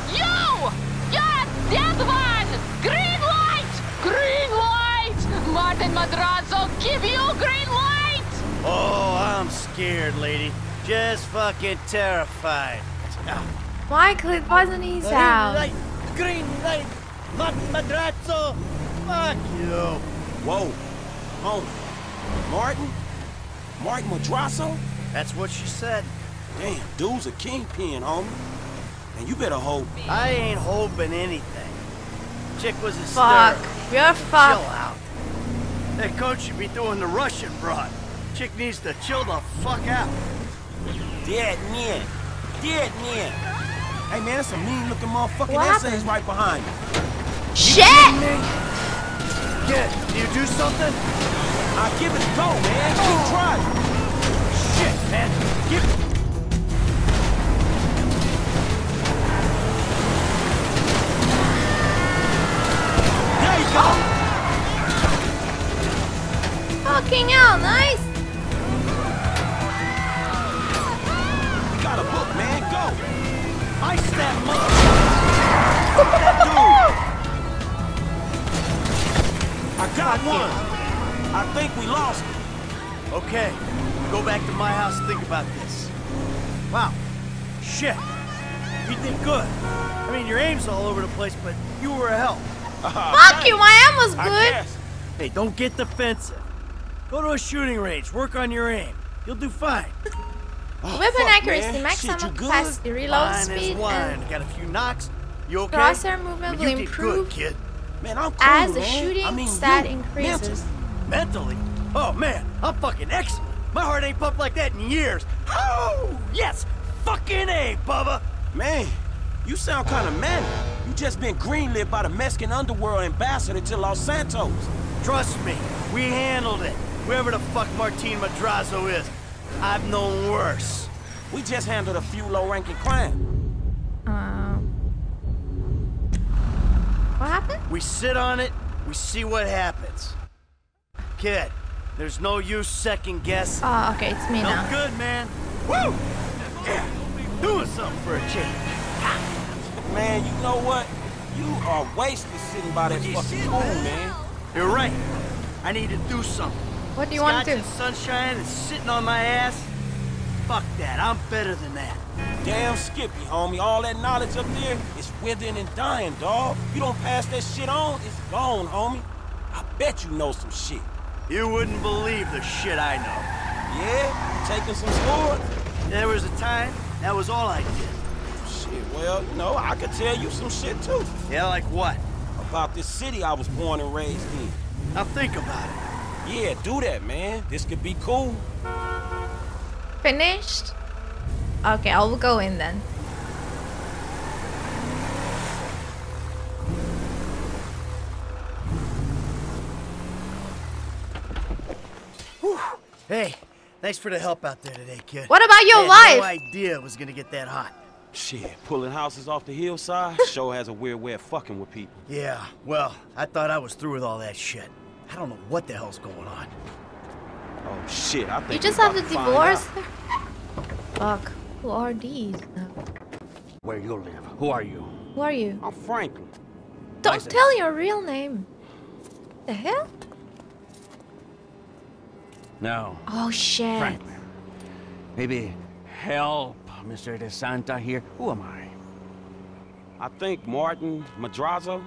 You! Yes, that one! Green light! Green light! Martin Madrazo, give you green light! Oh, I'm scared, lady. Just fucking terrified. Michael, it wasn't his Green house. light! Green light! Martin Madrazo! Fuck you! Whoa. Home. Martin? Martin Madrazo? That's what she said. Damn, dude's a kingpin, homie. And you better hope. I ain't hoping anything. Chick was hysterical. Fuck. We're fucked. Chill out. That coach should be doing the Russian broad. Chick needs to chill the fuck out. Dead men. Dead men. Hey, man, that's a mean looking motherfucking What essays happened? right behind you. Shit! Do you do something? I'll give it a go, man. Keep trying. Shit, man. Give There you go. Fucking hell, nice! You got a book, man. Go. Ice that mother. <laughs> I got one. I think we lost it. Okay, go back to my house and think about this. Wow. Shit. You did good. I mean, your aim's all over the place, but you were a help. <laughs> Fuck you, my aim was I good. guess. Hey, don't get defensive. Go to a shooting range, work on your aim. You'll do fine. <laughs> Oh, Weapon fuck, accuracy, man. maximum Shit, capacity, reload Fine speed, and Got a few knocks. You okay? crosshair I movement mean, will improve good, kid. Man, I'm cool, as the man. shooting I mean, stat increases. Mentally? Oh man, I'm fucking excellent. My heart ain't pumped like that in years. Oh yes, fucking a, Bubba. Man, you sound kind of manic. You just been greenlit by the Mexican underworld ambassador to Los Santos. Trust me, we handled it. Whoever the fuck Martin Madrazo is, I've known worse. We just handled a few low-ranking crimes. Um, what happened? We sit on it, we see what happens. Kid, there's no use second guessing. Oh, okay, it's me Felt now. good, man. Woo! Yeah, doing something for a change. Man, you know what? You are wasted sitting by that fucking pool, man. You're right. I need to do something. What do you want to do? and sunshine and sitting on my ass? Fuck that. I'm better than that. Damn Skippy, homie. All that knowledge up there is withering and dying, dog. You don't pass that shit on, it's gone, homie. I bet you know some shit. You wouldn't believe the shit I know. Yeah? Taking some scores? There was a time, that was all I did. Shit, well, you know, I could tell you some shit too. Yeah, like what? About this city I was born and raised in. Now think about it. Yeah, do that, man. This could be cool. Finished? Okay, I will go in then. Hey, thanks for the help out there today, kid. What about your I had life? no idea it was gonna get that hot. Shit, pulling houses off the hillside <laughs> sure has a weird way of fucking with people. Yeah, well, I thought I was through with all that shit. I don't know what the hell's going on. Oh shit, I think You just have to divorce her? Fuck. Who are these? Where you live? Who are you? Who are you? I'm Franklin. Don't tell your real name. The hell? No. Oh shit. Franklin. Maybe help Mr. DeSanta here. Who am I? I think Martin Madrazo.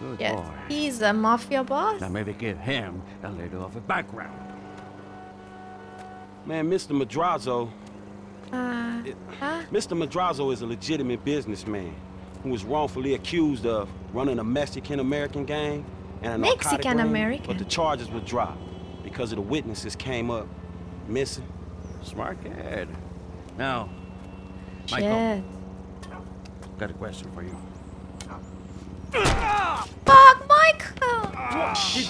Good Yes. boy. He's a mafia boss. Now maybe give him a little of a background. Man, Mr. Madrazo, Uh, huh? Mr. Madrazo is a legitimate businessman who was wrongfully accused of running a Mexican-American gang and a narcotic ring, Mexican-American? But the charges were dropped because of the witnesses came up missing. Smart kid. Now, Michael, Shit. got a question for you. Fuck, Michael!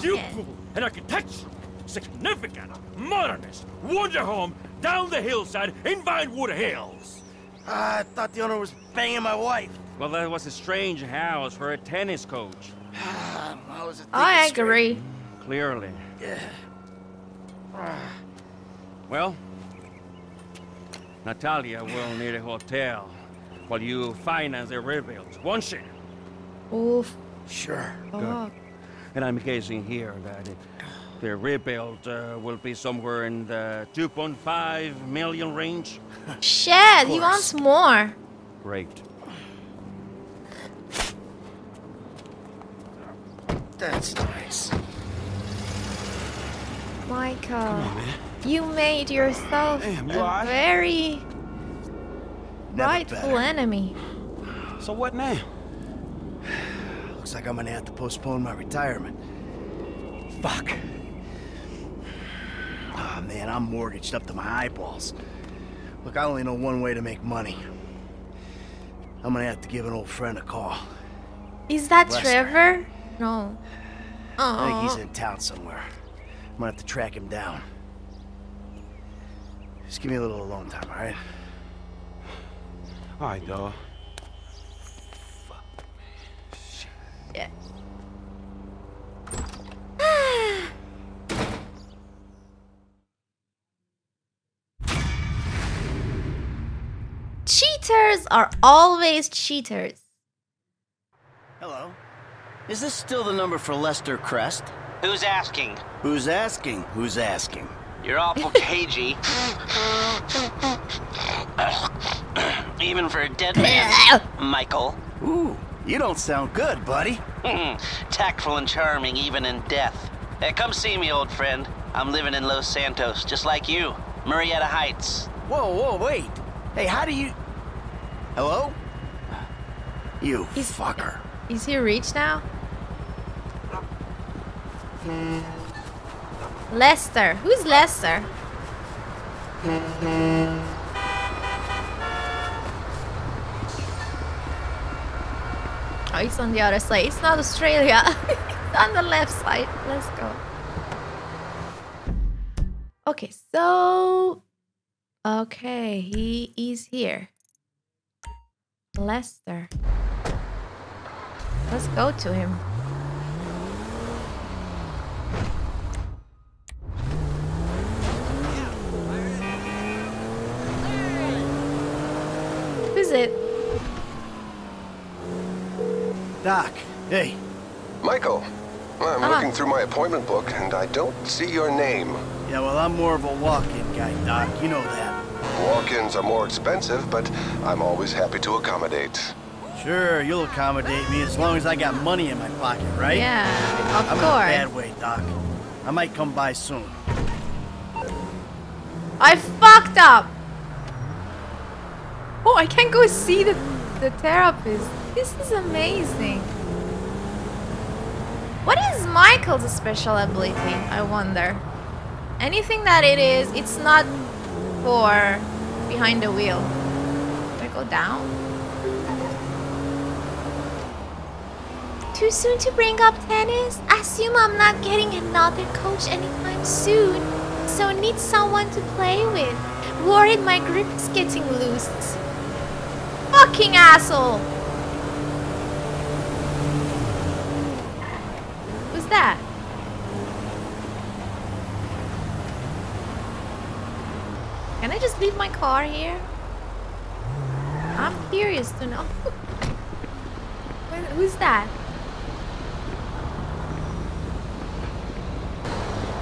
Beautiful and architectural, significant, modernist, wonder home down the hillside in Vinewood Hills. Ah, I thought the owner was banging my wife. Well, that was a strange house for a tennis coach. <sighs> I was I agree. Clearly. Yeah. <sighs> Well, Natalia will need a hotel while you finance the rebuild, won't she? Oof. Sure. Fuck. Oh. And I'm guessing here that the rebuild uh, will be somewhere in the 2.5 million range. <laughs> Shit, he wants more. Great. That's nice. Michael, you made yourself Damn, you a alright? very Never rightful better. enemy. So what now? <sighs> Looks like I'm gonna have to postpone my retirement. Fuck. Oh man, I'm mortgaged up to my eyeballs. Look, I only know one way to make money. I'm gonna have to give an old friend a call. Is that Lester. Trevor? No. I think Oh. he's in town somewhere. I'm gonna have to track him down. Just give me a little alone time, alright? All right, dog. Yeah. Are always cheaters. Hello. Is this still the number for Lester Crest? Who's asking? Who's asking? Who's asking? You're awful <laughs> cagey. Even for a dead man, Michael. Ooh, you don't sound good, buddy. Hmm, tactful and charming even in death. Hey, come see me, old friend. I'm living in Los Santos, just like you. Murrieta Heights. Whoa, whoa, wait. Hey, how do you... Hello? You He's fucker. Is he rich now? Lester. Who's Lester? Oh, it's on the other side. It's not Australia. <laughs> it's on the left side. Let's go. Okay, so. Okay, he is here. Lester. Let's go to him. Who's it? Doc, hey. Michael, I'm Ah. looking through my appointment book and I don't see your name. Yeah, well, I'm more of a walk-in guy, Doc. You know that. Walk-ins are more expensive, but I'm always happy to accommodate. Sure, you'll accommodate me as long as I got money in my pocket, right? Yeah, of I'm course. in a bad way, Doc. I might come by soon. I fucked up. Oh, I can go see the the therapist. This is amazing. What is Michael's special ability? I wonder. Anything that it is, it's not for behind the wheel. Do I go down? Too soon to bring up tennis? Assume I'm not getting another coach anytime soon. So need someone to play with. Worried my grip is getting loose. Fucking asshole! Who's that? Can I just leave my car here? I'm curious to know. Who's that?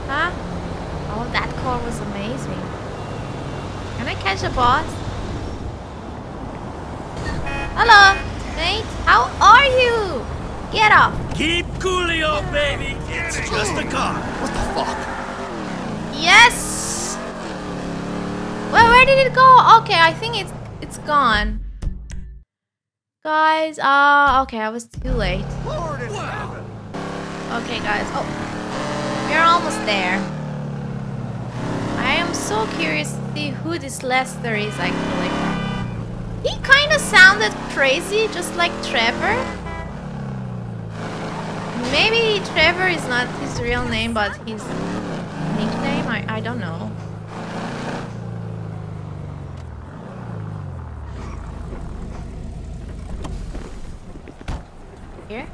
Huh? Oh, that car was amazing. Can I catch a boss? Hello, mate. How are you? Get off. Keep coolio, baby. It's just a car. What the fuck? Yes. Where did it go? Okay, I think it's it's gone. Guys, uh, okay, I was too late. Okay, guys. Oh, we're almost there. I am so curious to see who this Lester is actually. He kind of sounded crazy, just like Trevor. Maybe Trevor is not his real name, but his nickname. I I don't know. Here?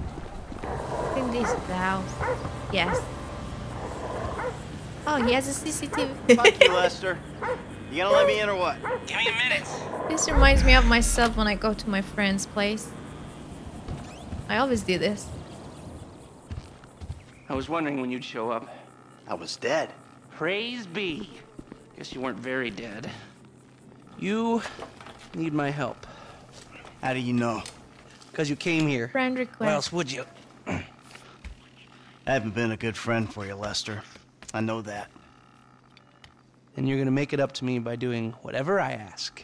I think this is the house. Yes. Oh, he has a CCTV. <laughs> Fuck you, Lester. You gonna let me in or what? Give me a minute. This reminds me of myself when I go to my friend's place. I always do this. I was wondering when you'd show up. I was dead. Praise be. Guess you weren't very dead. You need my help. How do you know? Because you came here. Friend Why request. else would you? I haven't been a good friend for you, Lester. I know that. And you're gonna make it up to me by doing whatever I ask.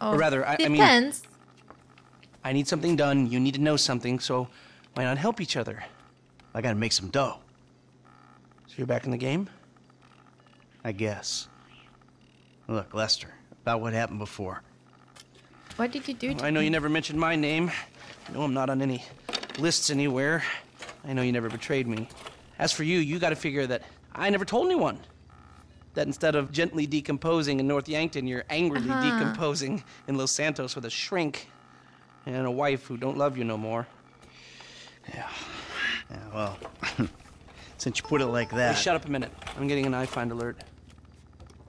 Oh, or rather, I, I mean, depends. I need something done. You need to know something. So why not help each other? I gotta make some dough. So you're back in the game? I guess. Look, Lester, about what happened before. What did you do to I know me? you never mentioned my name. I know I'm not on any lists anywhere. I know you never betrayed me. As for you, you gotta figure that I never told anyone. That instead of gently decomposing in North Yankton, you're angrily Uh-huh. decomposing in Los Santos with a shrink and a wife who don't love you no more. Yeah, well, <laughs> since you put it like Hey, that. shut up a minute. I'm getting an iFind alert.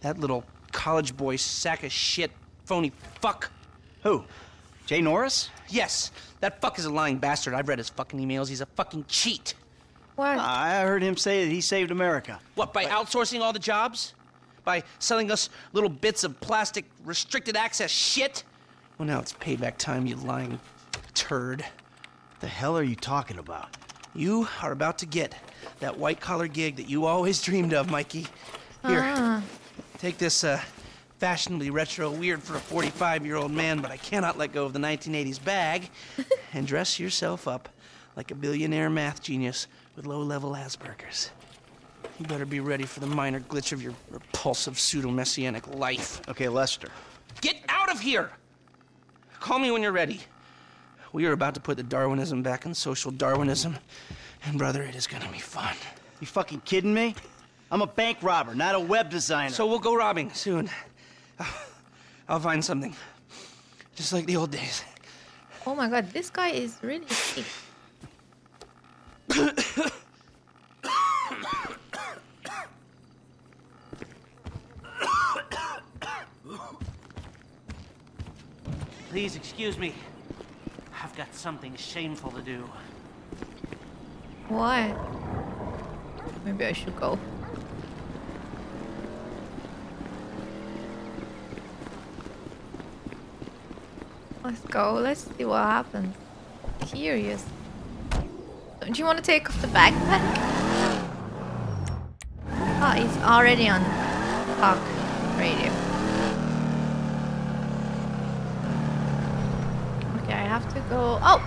That little college boy sack of shit, phony fuck. Who? Jay Norris? Yes, that fuck is a lying bastard. I've read his fucking emails. He's a fucking cheat. What? I heard him say that he saved America. What, by outsourcing all the jobs? By selling us little bits of plastic restricted access shit? Well, now it's payback time, you lying turd. What The hell are you talking about? You are about to get that white collar gig that you always dreamed of, Mikey. Here, Ah. take this uh, fashionably retro weird for a 45 year old man, but I cannot let go of the 1980s bag, <laughs> and dress yourself up like a billionaire math genius with low level Asperger's. You better be ready for the minor glitch of your repulsive pseudo messianic life. Okay, Lester. Get out of here! Call me when you're ready. We are about to put the Darwinism back in social Darwinism, and brother, it is gonna be fun. You fucking kidding me? I'm a bank robber, not a web designer. So we'll go robbing soon. <sighs> I'll find something. Just like the old days. Oh my god, this guy is really sick. Please excuse me. I've got something shameful to do. What? Maybe I should go. Let's go. Let's see what happens. Curious. Don't you want to take off the backpack? Oh, it's already on talk radio. Okay, I have to go. Oh!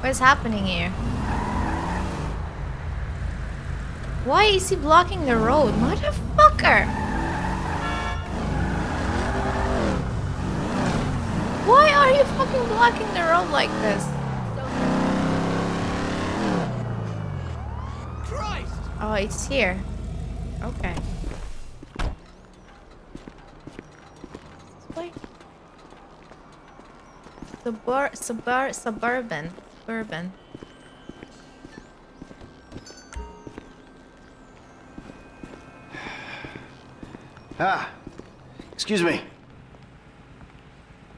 What's happening here? Why is he blocking the road? Motherfucker! Why are you fucking blocking the road like this? Christ! Oh, it's here. Okay. This way? Subur subur suburban. Suburban. Ah, excuse me.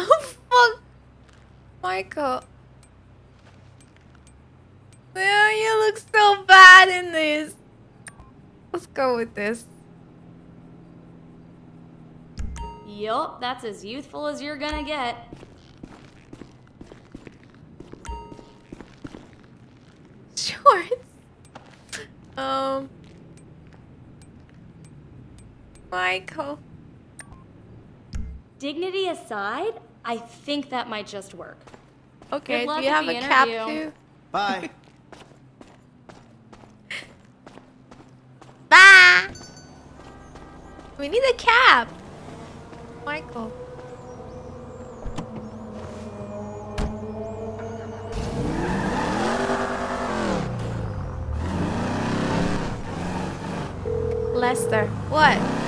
Oh fuck, Michael. Yeah, you look so bad in this. Let's go with this. Yup, that's as youthful as you're gonna get. <laughs> Shorts. Um. Michael. Dignity aside, I think that might just work. Okay, Good do you have the a cap interview. too? <laughs> Bye. <laughs> Bye. We need a cap. Michael. Lester, what?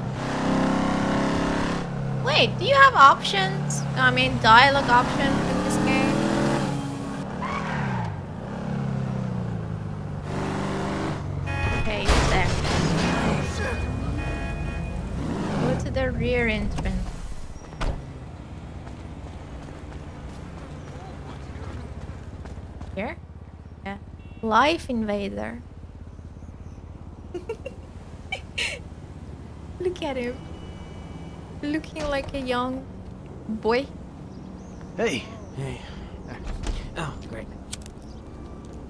Wait, do you have options? I mean, dialogue options in this game? Okay, it's there. Go to the rear entrance. Here? Yeah. Life Invader. <laughs> Look at him. Looking like a young boy. Hey. Hey. Uh, oh, great.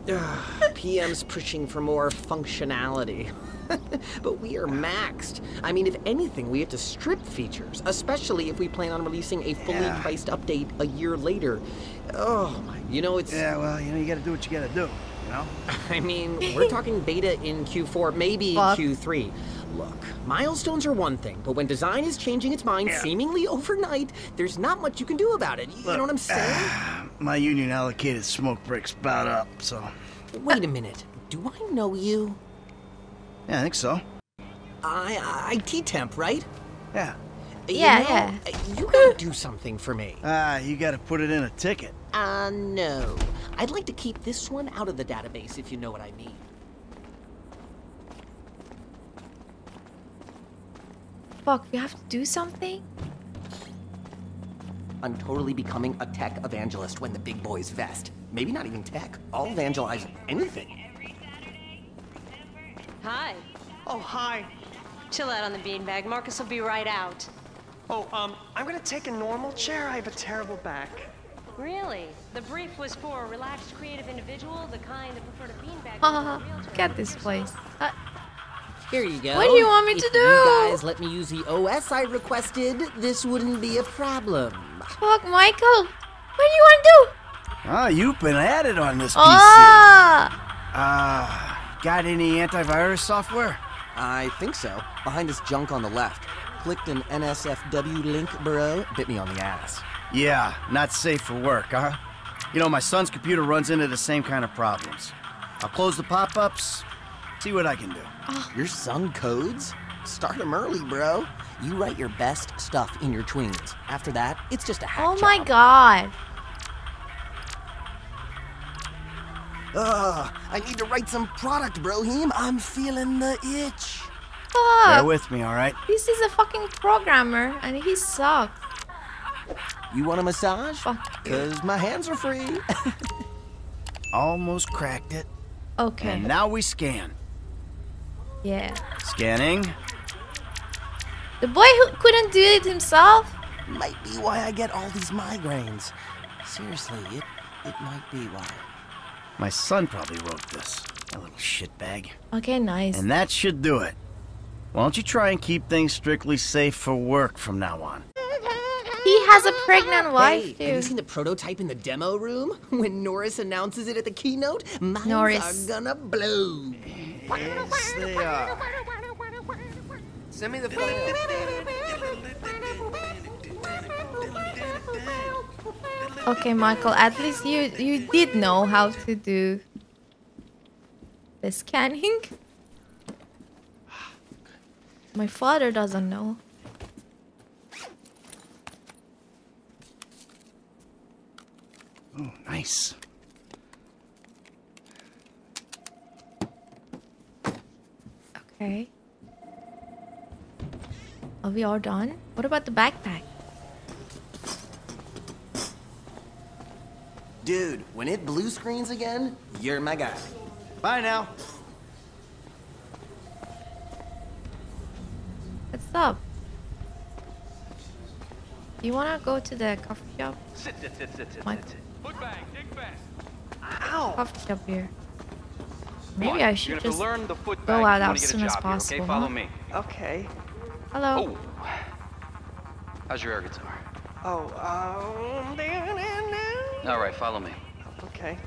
Ah, Ugh, PM's pushing for more functionality. <laughs> but we are maxed. I mean, if anything, we have to strip features, especially if we plan on releasing a fully Yeah. priced update a year later. Oh my, you know, it's. Yeah, well, you know, you gotta do what you gotta do, you know? <laughs> I mean, we're talking beta in Q4, maybe Fuck. Q3. Look, milestones are one thing, but when design is changing its mind Yeah. seemingly overnight, there's not much you can do about it. You know what I'm <sighs> saying? My union allocated smoke breaks about up, so. Wait a minute. Do I know you? Yeah, I think so. I IT temp, right? Yeah. You Yeah, know, yeah. You gotta do something for me. Ah, you gotta put it in a ticket. Uh, no. I'd like to keep this one out of the database, if you know what I mean. Fuck, we have to do something? I'm totally becoming a tech evangelist when the big boys vest. Maybe not even tech. I'll evangelize anything. Hi. Oh, hi. Chill out on the beanbag. Marcus will be right out. Oh, um, I'm gonna take a normal chair. I have a terrible back. Really? The brief was for a relaxed, creative individual, the kind that preferred a beanbag. Haha, look at this place. Uh, Here you go. What do you want me to do? You guys let me use the OS I requested. This wouldn't be a problem. fuck, Michael. What do you want to do? Ah, you've been at it on this PC. Ah! Ah, got any antivirus software? I think so. Behind this junk on the left. Clicked an NSFW link, bro. Bit me on the ass. Yeah, not safe for work, huh? You know, my son's computer runs into the same kind of problems. I'll close the pop-ups, see what I can do. Ah. Your son codes? Start him early, bro. You write your best stuff in your tweens. After that, it's just a hack Oh my job. god. Ugh, I need to write some product, Brohim. I'm feeling the itch. Bear with me, all right? This is a fucking programmer and he sucks. You want a massage? Fuck. Because my hands are free. <laughs> Almost cracked it. Okay. And now we scan. Yeah. Scanning. The boy who couldn't do it himself? Might be why I get all these migraines. Seriously, it, it might be why. My son probably wrote this. A little shitbag. Okay, nice. And that should do it. Why don't you try and keep things strictly safe for work from now on? He has a pregnant wife, Hey, too. have you seen the prototype in the demo room? <laughs> When Norris announces it at the keynote, minds Norris. are gonna blow. Yes, they are. Uh, send me the file. Okay, Michael, at least you you did know how to do the scanning. My father doesn't know. Oh, nice. Okay. Are we all done? What about the backpack? Dude, when it blue screens again, you're my guy. Bye now. What's up? You wanna go to the coffee shop? Sit, sit, sit, sit, sit, Mike. sit, sit. Foot bang, dig fast. Coffee shop here. Maybe I should just learn the foot go out if as soon as job here, possible. Okay, follow huh? me. Okay. Hello. Oh. How's your air guitar? Oh, um, All right, follow me. okay.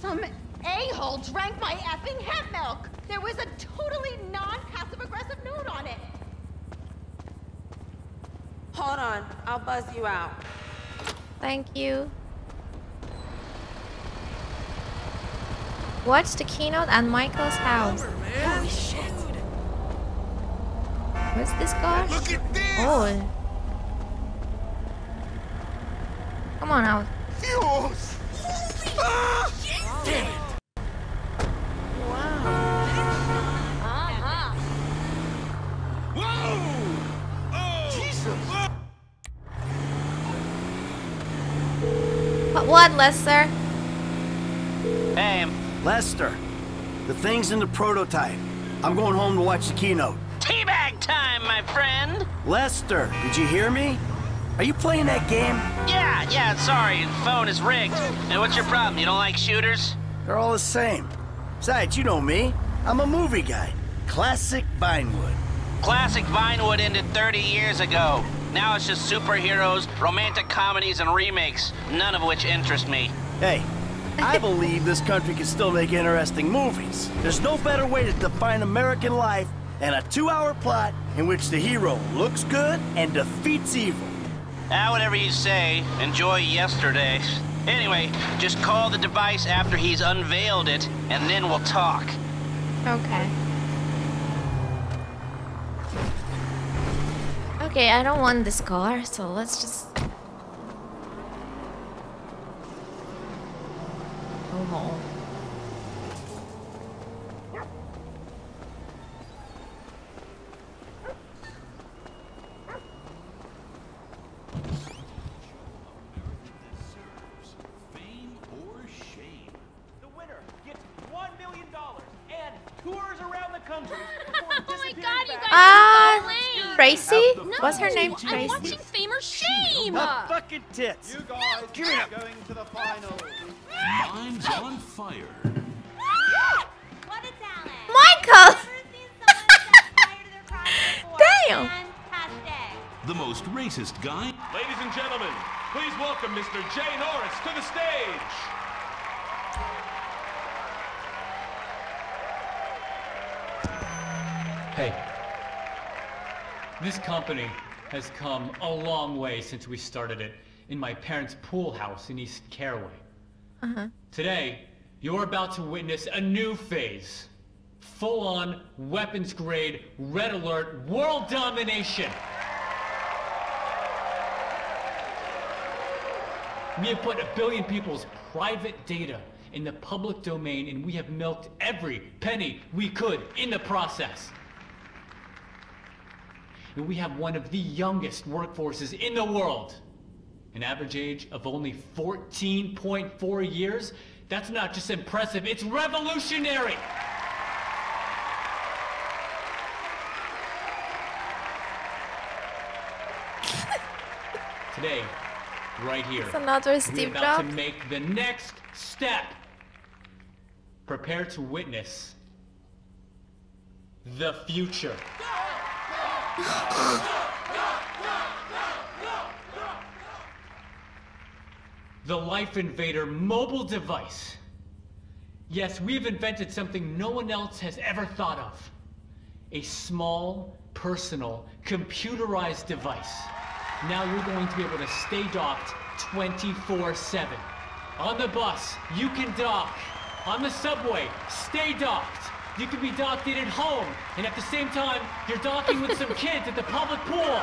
Some a-hole drank my effing hemp milk. There was a totally non-passive aggressive note on it. Hold on, I'll buzz you out. Thank you. Watch the keynote at Michael's house. Holy shit. What's this car? Look at this! Oh. Come on out. Fuse! Damn it! Uh-huh. What, what Lester? Hey, Lester. The thing's in the prototype. I'm going home to watch the keynote. Teabag time, my friend. Lester, did you hear me? Are you playing that game? Yeah, yeah, sorry, the phone is rigged. And what's your problem? You don't like shooters? They're all the same. Besides, you know me. I'm a movie guy. Classic Vinewood. Classic Vinewood ended 30 years ago. Now it's just superheroes, romantic comedies, and remakes, none of which interest me. Hey, I believe this country can still make interesting movies. There's no better way to define American life than a two-hour plot in which the hero looks good and defeats evil. Ah, whatever you say. Enjoy yesterday. Anyway, just call the device after he's unveiled it, and then we'll talk. Okay. Okay, I don't want this car, so let's just go home. The winner gets one million dollars and tours around the country. oh my god, you guys Ah, are so lame. Tracy? Uh, What's her name? I'm Tracy? watching Fame or Shame. The fucking tits. You guys Give it up. going to the final. Mine's on fire. What a talent. Michael! Damn! Fantastic. The most racist guy. Ladies and gentlemen, please welcome Mr. Jay Norris to the stage. Hey. This company has come a long way since we started it in my parents' pool house in East Caraway. Uh-huh. Today, you're about to witness a new phase. Full-on, weapons-grade, red alert, world domination! We have put a billion people's private data in the public domain and we have milked every penny we could in the process. and we have one of the youngest workforces in the world. An average age of only 14.4 years? That's not just impressive, it's revolutionary! Today, right here, It's another we're Steve about to make the next step. Prepare to witness the future. The Life Invader mobile device. Yes, we've invented something no one else has ever thought of. A small, personal, computerized device. Now you're going to be able to stay docked 24 7. On the bus, you can dock. On the subway, stay docked. You can be docked in at home, and at the same time, you're docking with some kids at the public pool.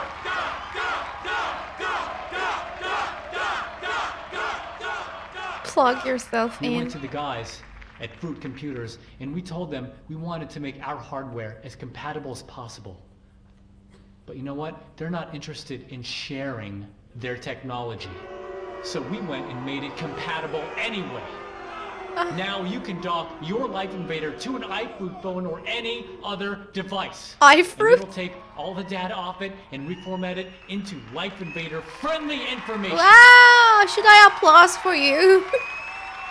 Plug yourself We in. went to the guys at Fruit Computers and we told them we wanted to make our hardware as compatible as possible. But you know what? They're not interested in sharing their technology. So we went and made it compatible anyway. Now you can dock your Life Invader to an iFruit phone or any other device. iFruit? It'll take all the data off it and reformat it into Life Invader friendly information. Wow! Should I applause for you?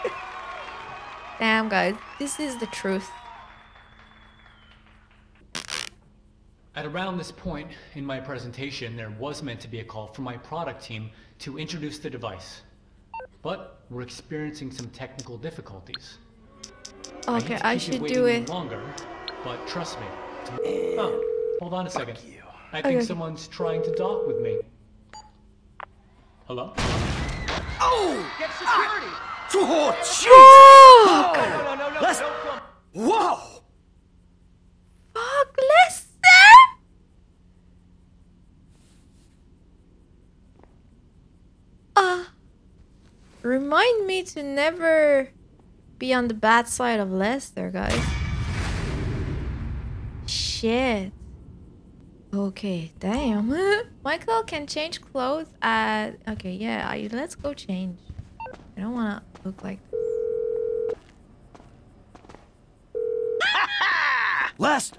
<laughs> Damn, guys, this is the truth. At around this point in my presentation, there was meant to be a call from my product team to introduce the device. But we're experiencing some technical difficulties. I Okay, to I should do it. Longer, but trust me. Eh. Oh, hold on a second. I think Okay. someone's trying to dock with me. Hello? Oh! Get security! Oh, jeez! Oh! No, no, no, no, Let's- don't. Whoa! Fuck, Lester! Ah. Remind me to never be on the bad side of Lester, guys. Shit. Okay, damn. <laughs> Michael can change clothes at. Okay, yeah, I, let's go change. I don't want to look like. <laughs> Lester,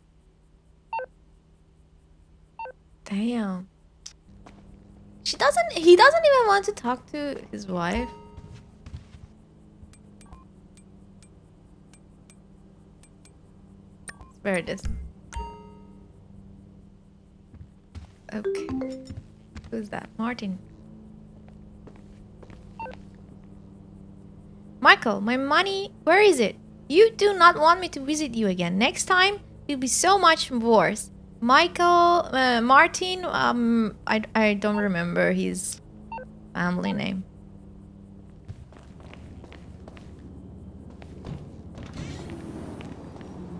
Damn. She doesn't. He doesn't even want to talk to his wife. Where it is. Okay. Who's that? Martin. Michael, my money, where is it? You do not want me to visit you again. Next time, it'll be so much worse. Michael, uh, Martin, um, I, I don't remember his family name.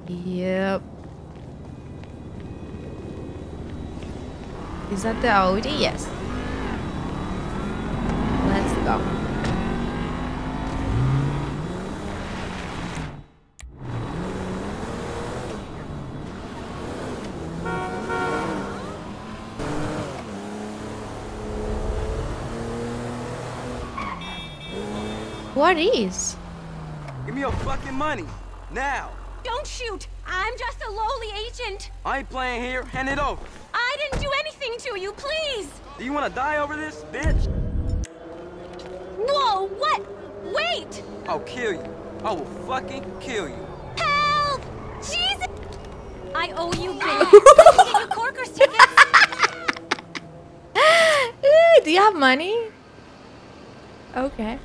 Yep. Is that the Audi? Yes. Let's go. What is? Give me your fucking money. Now. Don't shoot! I'm just a lowly agent. I ain't playing here. Hand it over. I didn't do anything to you, please! Do you want to die over this, bitch? Whoa, what? Wait! I'll kill you. I will fucking kill you. Help! Jesus! I owe you <laughs> big. Let me get you Corker's tickets. <laughs> Do you have money? Okay.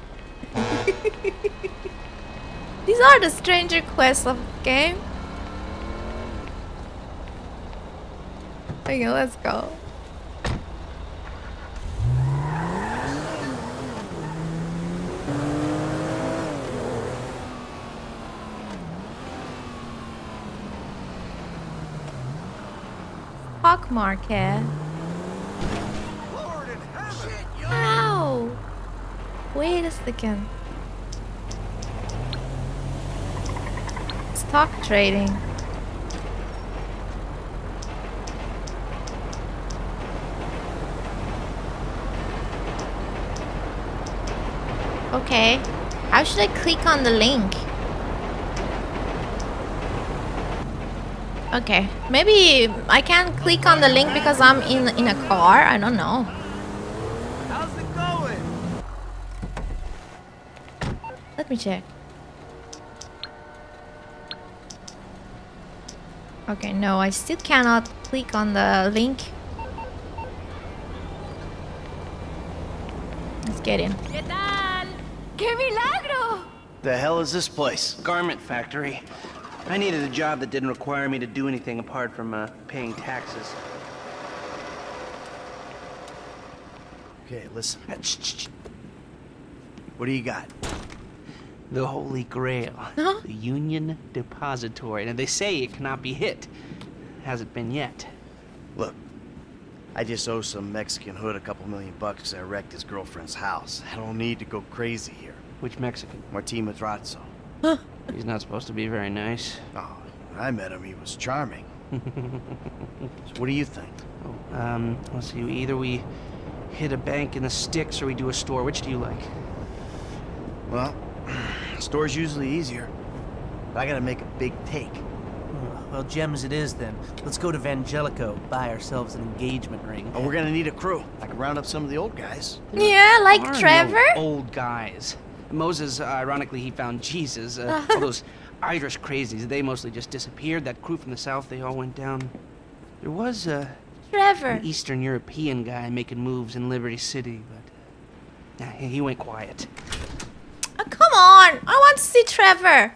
<laughs> These are the stranger quests of the game. Okay, let's go. Stock market. Wait a second. Stock trading. Okay. How should I click on the link? Okay. Maybe I can't click on the link because I'm in in a car. I don't know. How's it going? Let me check. Okay, no, I still cannot click on the link. Let's get in. ¿Qué tal? ¡Qué milagro! The hell is this place? Garment factory. I needed a job that didn't require me to do anything apart from uh, paying taxes. Okay, listen. What do you got? The Holy Grail. The Union Depository. And they say it cannot be hit. Hasn't been yet. Look, I just owe some Mexican hood a couple million bucks 'cause I wrecked his girlfriend's house. I don't need to go crazy here. Which Mexican? Martin Madrazo. Huh? He's not supposed to be very nice. Oh, when I met him, he was charming. <laughs> so what do you think? Oh, um, let's see. Either we hit a bank in the sticks or we do a store. Which do you like? Well, <clears throat> store's usually easier. But I gotta make a big take. Well, gems it is then. Let's go to Vangelico, buy ourselves an engagement ring. Oh, we're gonna need a crew. I can round up some of the old guys. Yeah, like There are no Trevor? old guys. Moses, uh, ironically, he found Jesus. Uh, all those Irish crazies, they mostly just disappeared. That crew from the south, they all went down. There was a Trevor. an Eastern European guy making moves in Liberty City, but nah, he he went quiet. Oh, come on! I want to see Trevor.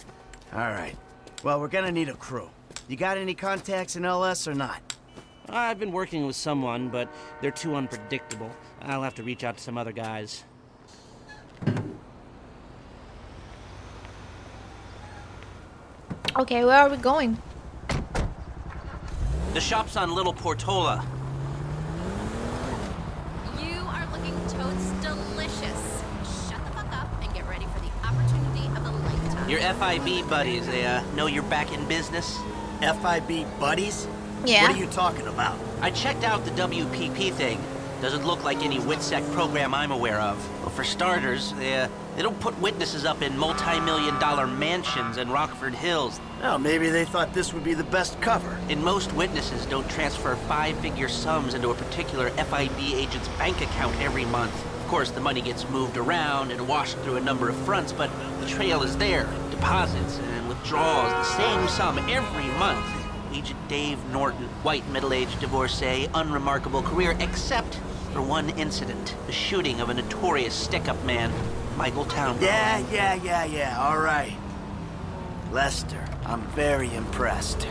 All right. Well, we're gonna need a crew. You got any contacts in LS or not? I've been working with someone, but they're too unpredictable. I'll have to reach out to some other guys. Okay, where are we going? The shop's on Little Portola. You are looking totes Your FIB buddies, they uh, know you're back in business? FIB buddies? Yeah. What are you talking about? I checked out the WPP thing. Doesn't look like any WITSEC program I'm aware of. But for starters, they, uh, they don't put witnesses up in multi-million dollar mansions in Rockford Hills. Well, maybe they thought this would be the best cover. And most witnesses don't transfer five-figure sums into a particular FIB agent's bank account every month. Of course, the money gets moved around and washed through a number of fronts, but the trail is there. Deposits and withdrawals, the same sum every month. Agent Dave Norton, white middle-aged divorcee, unremarkable career, except for one incident. The shooting of a notorious stick-up man, Michael Town. Yeah, yeah, yeah, yeah. All right. Lester, I'm very impressed.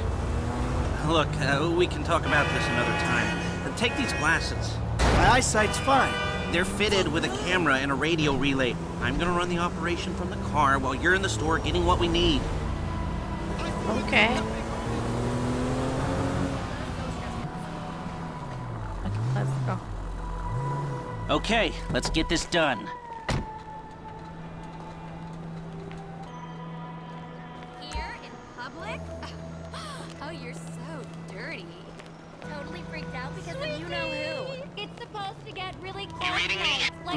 Look, uh, we can talk about this another time. Take these glasses. My eyesight's fine. They're fitted with a camera and a radio relay. I'm gonna run the operation from the car while you're in the store getting what we need. Okay. Okay, let's go. Okay, let's get this done.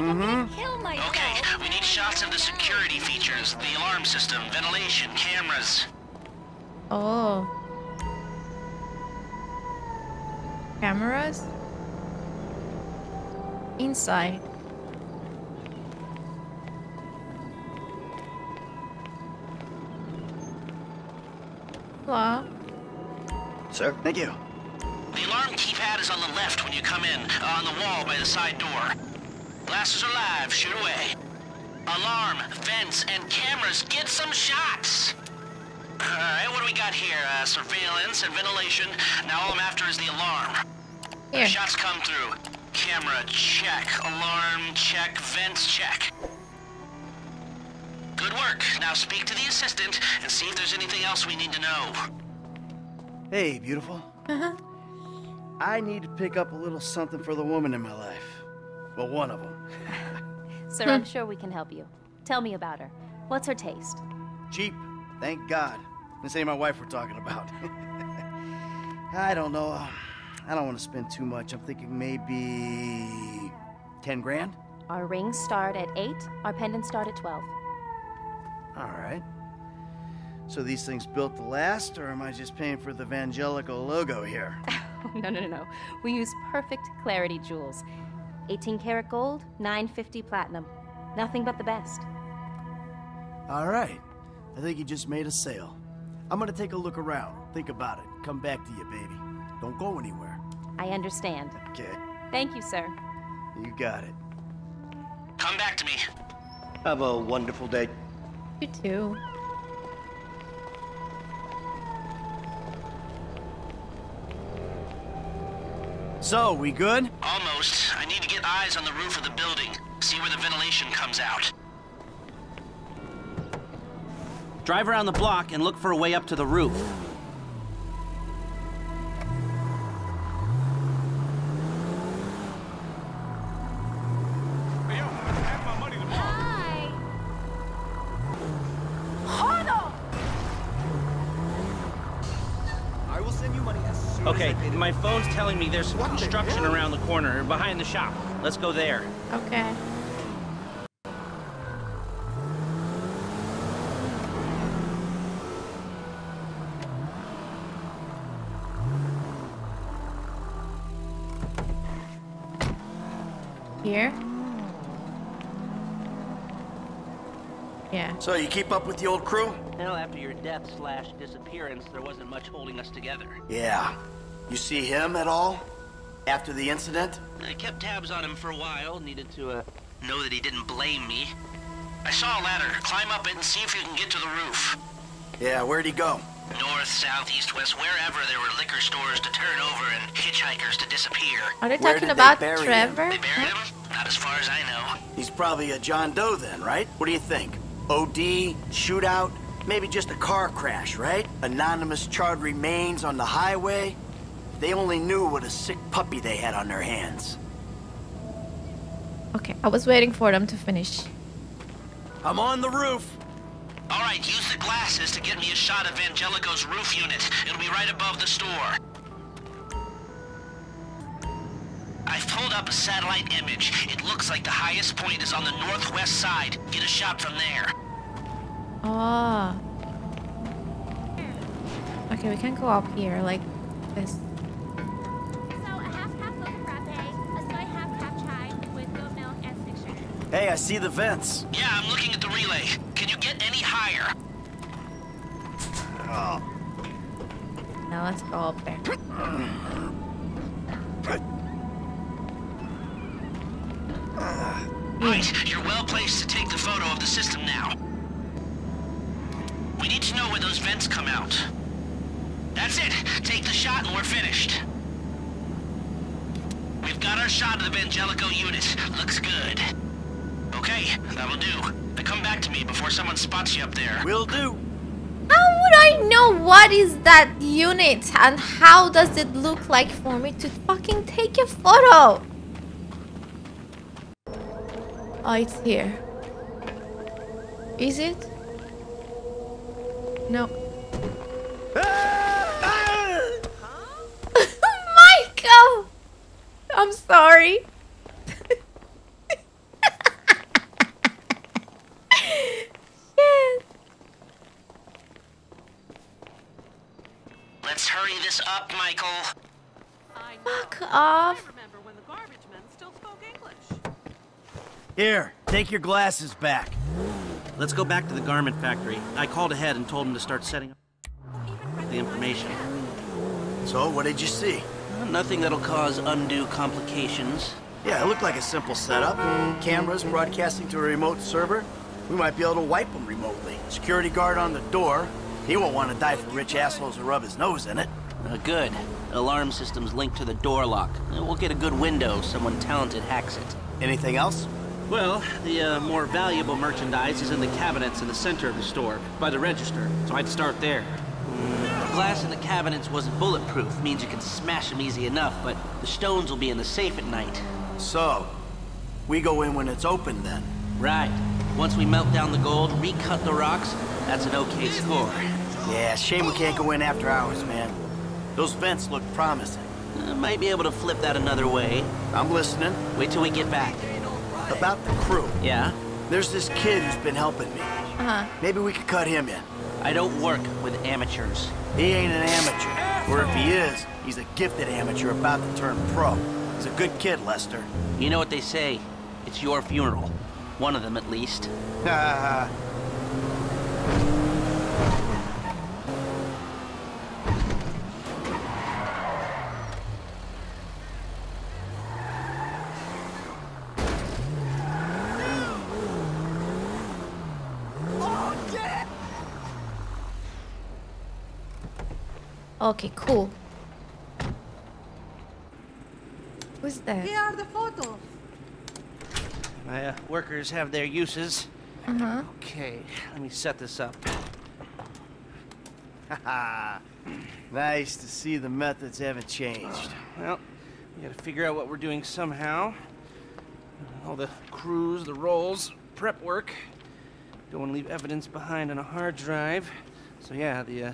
Me? Like I'm gonna kill myself. Okay, we need shots of the security features, the alarm system, ventilation, cameras. Oh. Cameras? Inside. Hello? Sir? Thank you. The alarm keypad is on the left when you come in, uh, on the wall by the side door. Glasses are live, shoot away. Alarm, vents, and cameras, get some shots! Alright, what do we got here? Uh, surveillance and ventilation. Now all I'm after is the alarm. Here. Shots come through. Camera, check. Alarm, check. Vents, check. Good work. Now speak to the assistant and see if there's anything else we need to know. Hey, beautiful. Uh-huh. I need to pick up a little something for the woman in my life. Well, one of them. Sir, I'm sure we can help you. Tell me about her. What's her taste? Cheap, thank God. This ain't my wife we're talking about. <laughs> I don't know. I don't want to spend too much. I'm thinking maybe 10 grand? Our rings start at 8, our pendants start at 12. All right. So these things built to last, or am I just paying for the Vangelico logo here? <laughs> no, no, no, no. We use perfect clarity jewels. 18 karat gold, 950 platinum. Nothing but the best. All right. I think you just made a sale. I'm gonna take a look around, think about it, come back to you, baby. Don't go anywhere. I understand. Okay. Thank you, sir. You got it. Come back to me. Have a wonderful day. You too. So, we good? Almost. I need to get eyes on the roof of the building. See where the ventilation comes out. Drive around the block and look for a way up to the roof. Phone's telling me there's some construction around the corner, behind the shop. Let's go there. Okay. Here? Yeah. So, you keep up with the old crew? Well, after your death slash disappearance, there wasn't much holding us together. Yeah. You see him at all? After the incident? I kept tabs on him for a while. Needed to, uh, know that he didn't blame me. I saw a ladder. Climb up it and see if you can get to the roof. Yeah, where'd he go? North, south, east, west, wherever there were liquor stores to turn over and hitchhikers to disappear. Are they talking did they about bury him? Trevor? They buried him? Not as far as I know. He's probably a John Doe then, right? What do you think? OD, shootout, maybe just a car crash, right? Anonymous charred remains on the highway. They only knew what a sick puppy they had on their hands. Okay, I was waiting for them to finish. I'm on the roof. All right, use the glasses to get me a shot of Vangelico's roof unit. It'll be right above the store. I've pulled up a satellite image. It looks like the highest point is on the northwest side. Get a shot from there. Oh. Okay, we can go up here like this. Hey, I see the vents. Yeah, I'm looking at the relay. Can you get any higher? Now let's go up there. Right, you're well placed to take the photo of the system now. We need to know where those vents come out. That's it. Take the shot and we're finished. We've got our shot of the Vangelico unit. Looks good. Okay, that'll do. Now come back to me before someone spots you up there. Will do. How would I know what is that unit and how does it look like for me to fucking take a photo? Oh, it's here. Is it? No. Ah! <laughs> Michael! I'm sorry. Shit. Let's hurry this up, Michael. Fuck off. Here, take your glasses back. Let's go back to the garment factory. I called ahead and told him to start setting up the information. So, what did you see? Nothing that'll cause undue complications. Yeah, it looked like a simple setup. Cameras broadcasting to a remote server. We might be able to wipe them remotely. Security guard on the door. He won't want to die for rich assholes to rub his nose in it. Uh, good. Alarm system's linked to the door lock. Uh, We'll get a good window. Someone talented hacks it. Anything else? Well, the uh, more valuable merchandise is in the cabinets in the center of the store, by the register. So I'd start there. Mm, glass in the cabinets wasn't bulletproof. Means you can smash them easy enough, but the stones will be in the safe at night. So, we go in when it's open then? Right. Once we melt down the gold, recut the rocks, that's an okay score. Yeah, shame we can't go in after hours, man. Those vents look promising. Uh, might be able to flip that another way. I'm listening. Wait till we get back. About the crew. Yeah? There's this kid who's been helping me. Uh-huh. Maybe we could cut him in. I don't work with amateurs. He ain't an amateur. Or if he is, he's a gifted amateur about to turn pro. He's a good kid, Lester. You know what they say. It's your funeral. One of them, at least. <laughs> <laughs> Ha Okay, cool. Who's there? Here are the photos. My uh, workers have their uses. Uh-huh. Okay, let me set this up. Haha. nice to see the methods haven't changed. Well, we gotta figure out what we're doing somehow. All the crews, the rolls, prep work. Don't want to leave evidence behind on a hard drive. So yeah, the uh,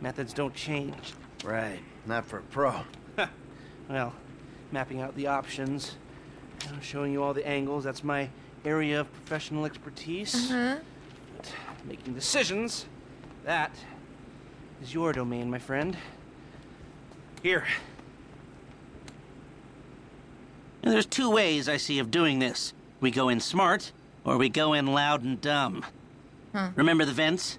methods don't change. Right, not for a pro. well, mapping out the options, you know, showing you all the angles. That's my area of professional expertise. Uh-huh. Making decisions, that is your domain, my friend. Here. And there's two ways I see of doing this. We go in smart, or we go in loud and dumb. Huh. Remember the vents?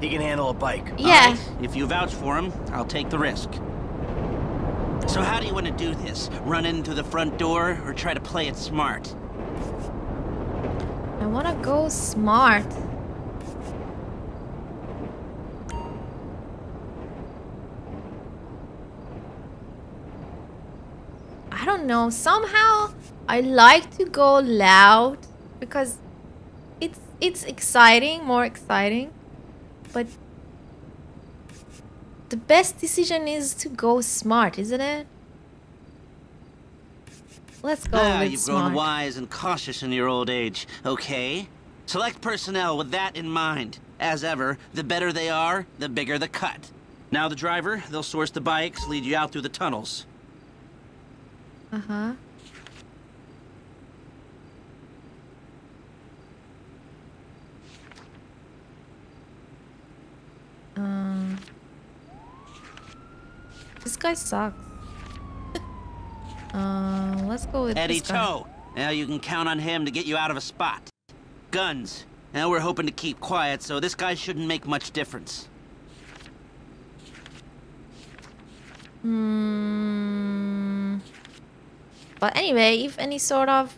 He can handle a bike. Yeah. Alright, If you vouch for him, I'll take the risk. So how do you want to do this? Run in through the front door or try to play it smart? I wanna go smart. I don't know. Somehow I like to go loud because it's it's exciting, more exciting. But the best decision is to go smart, isn't it? Let's go ah, you've smart. grown wise and cautious in your old age. Okay. Select personnel with that in mind. As ever, the better they are, the bigger the cut. Now the driver, they'll source the bikes, lead you out through the tunnels. Uh-huh. Um, this guy sucks. uh, let's go with Eddie this guy. Toh. Now you can count on him to get you out of a spot. Guns. Now we're hoping to keep quiet, so this guy shouldn't make much difference. Hmm. But anyway, if any sort of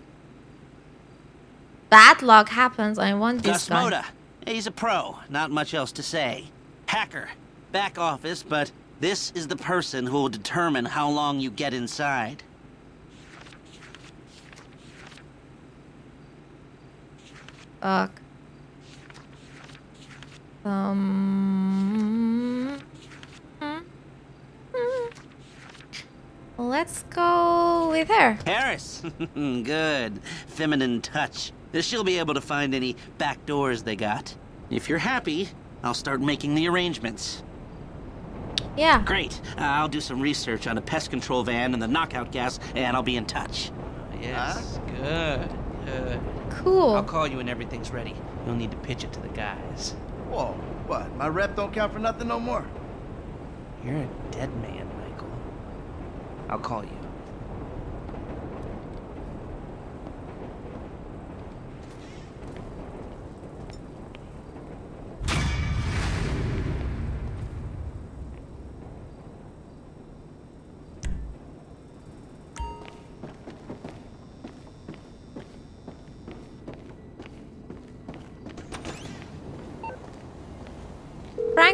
bad luck happens, I want this Gus guy. Mota. He's a pro. Not much else to say. Hacker. Back office, but this is the person who will determine how long you get inside. Fuck. Um. Let's go with her. Harris. <laughs> Good. Feminine touch. She'll be able to find any back doors they got. If you're happy, I'll start making the arrangements. Yeah. Great. Uh, I'll do some research on the pest control van and the knockout gas, and I'll be in touch. Yes. Good. Good. Cool. I'll call you when everything's ready. You'll need to pitch it to the guys. Whoa, what? My rep don't count for nothing no more. You're a dead man, Michael. I'll call you.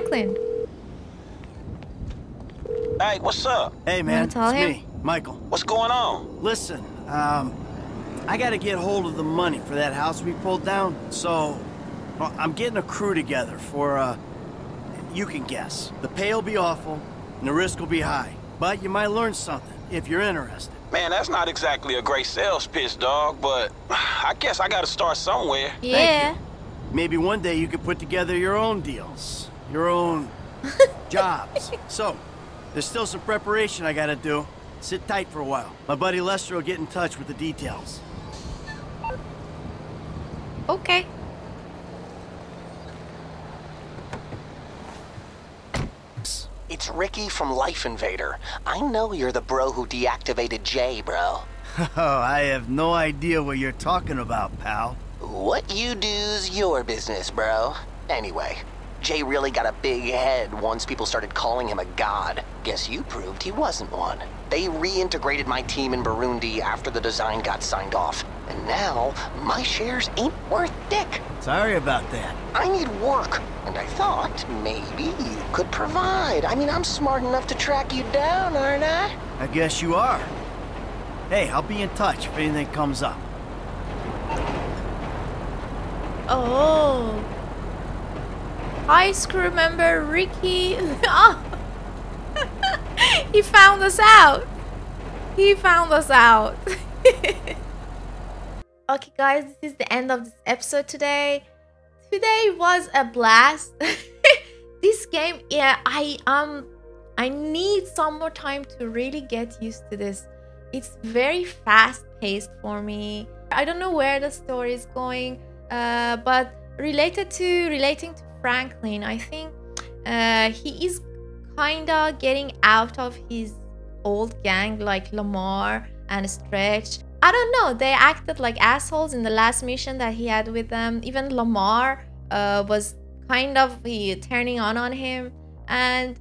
Franklin. Hey, what's up? Hey, man. tell it's him? me, Michael. What's going on? Listen, um, I gotta get hold of the money for that house we pulled down, so well, I'm getting a crew together for, uh, you can guess. The pay will be awful, and the risk will be high. But you might learn something if you're interested. Man, that's not exactly a great sales pitch, dog, but <sighs> I guess I gotta start somewhere. Yeah. Maybe one day you could put together your own deals, your own <laughs> jobs. So, there's still some preparation I gotta do. Sit tight for a while. My buddy Lester will get in touch with the details. Okay. It's Ricky from Life Invader. I know you're the bro who deactivated Jay, bro. <laughs> Oh, I have no idea what you're talking about, pal. What you do's your business, bro. Anyway, Jay really got a big head once people started calling him a god. Guess you proved he wasn't one. They reintegrated my team in Burundi after the design got signed off. And now, my shares ain't worth dick. Sorry about that. I need work, and I thought maybe you could provide. I mean, I'm smart enough to track you down, aren't I? I guess you are. Hey, I'll be in touch if anything comes up. Oh. Crew member Ricky. <laughs> He found us out. He found us out. <laughs> okay, guys, this is the end of this episode today. Today was a blast. <laughs> this game, yeah, I um, I need some more time to really get used to this. It's very fast paced for me. I don't know where the story is going, uh, but related to relating to Franklin, I think uh, he is kinda getting out of his old gang like Lamar and Stretch. I don't know, they acted like assholes in the last mission that he had with them. Even Lamar uh, was kind of uh, turning on on him, and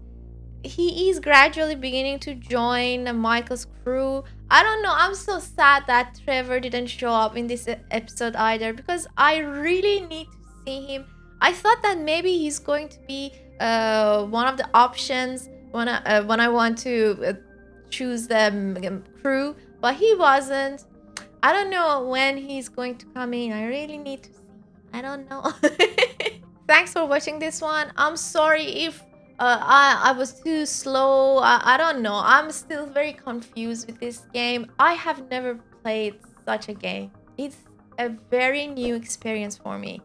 he is gradually beginning to join Michael's crew. I don't know, I'm so sad that Trevor didn't show up in this episode either because I really need to see him. I thought that maybe he's going to be uh, one of the options when I, uh, when I want to uh, choose the um, crew, but he wasn't. I don't know when he's going to come in. I really need to see. I don't know. <laughs> Thanks for watching this one. I'm sorry if uh, I, I was too slow. I, I don't know. I'm still very confused with this game. I have never played such a game. It's a very new experience for me.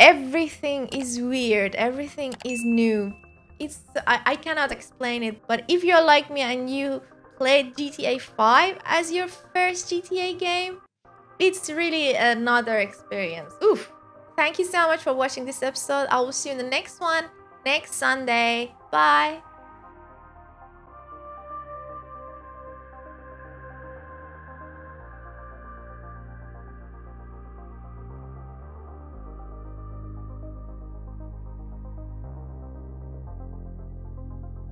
Everything is weird. Everything is new. It's I, I cannot explain it. But if you're like me and you played GTA 5 as your first GTA game, it's really another experience. Oof. Thank you so much for watching this episode. I will see you in the next one next Sunday. Bye.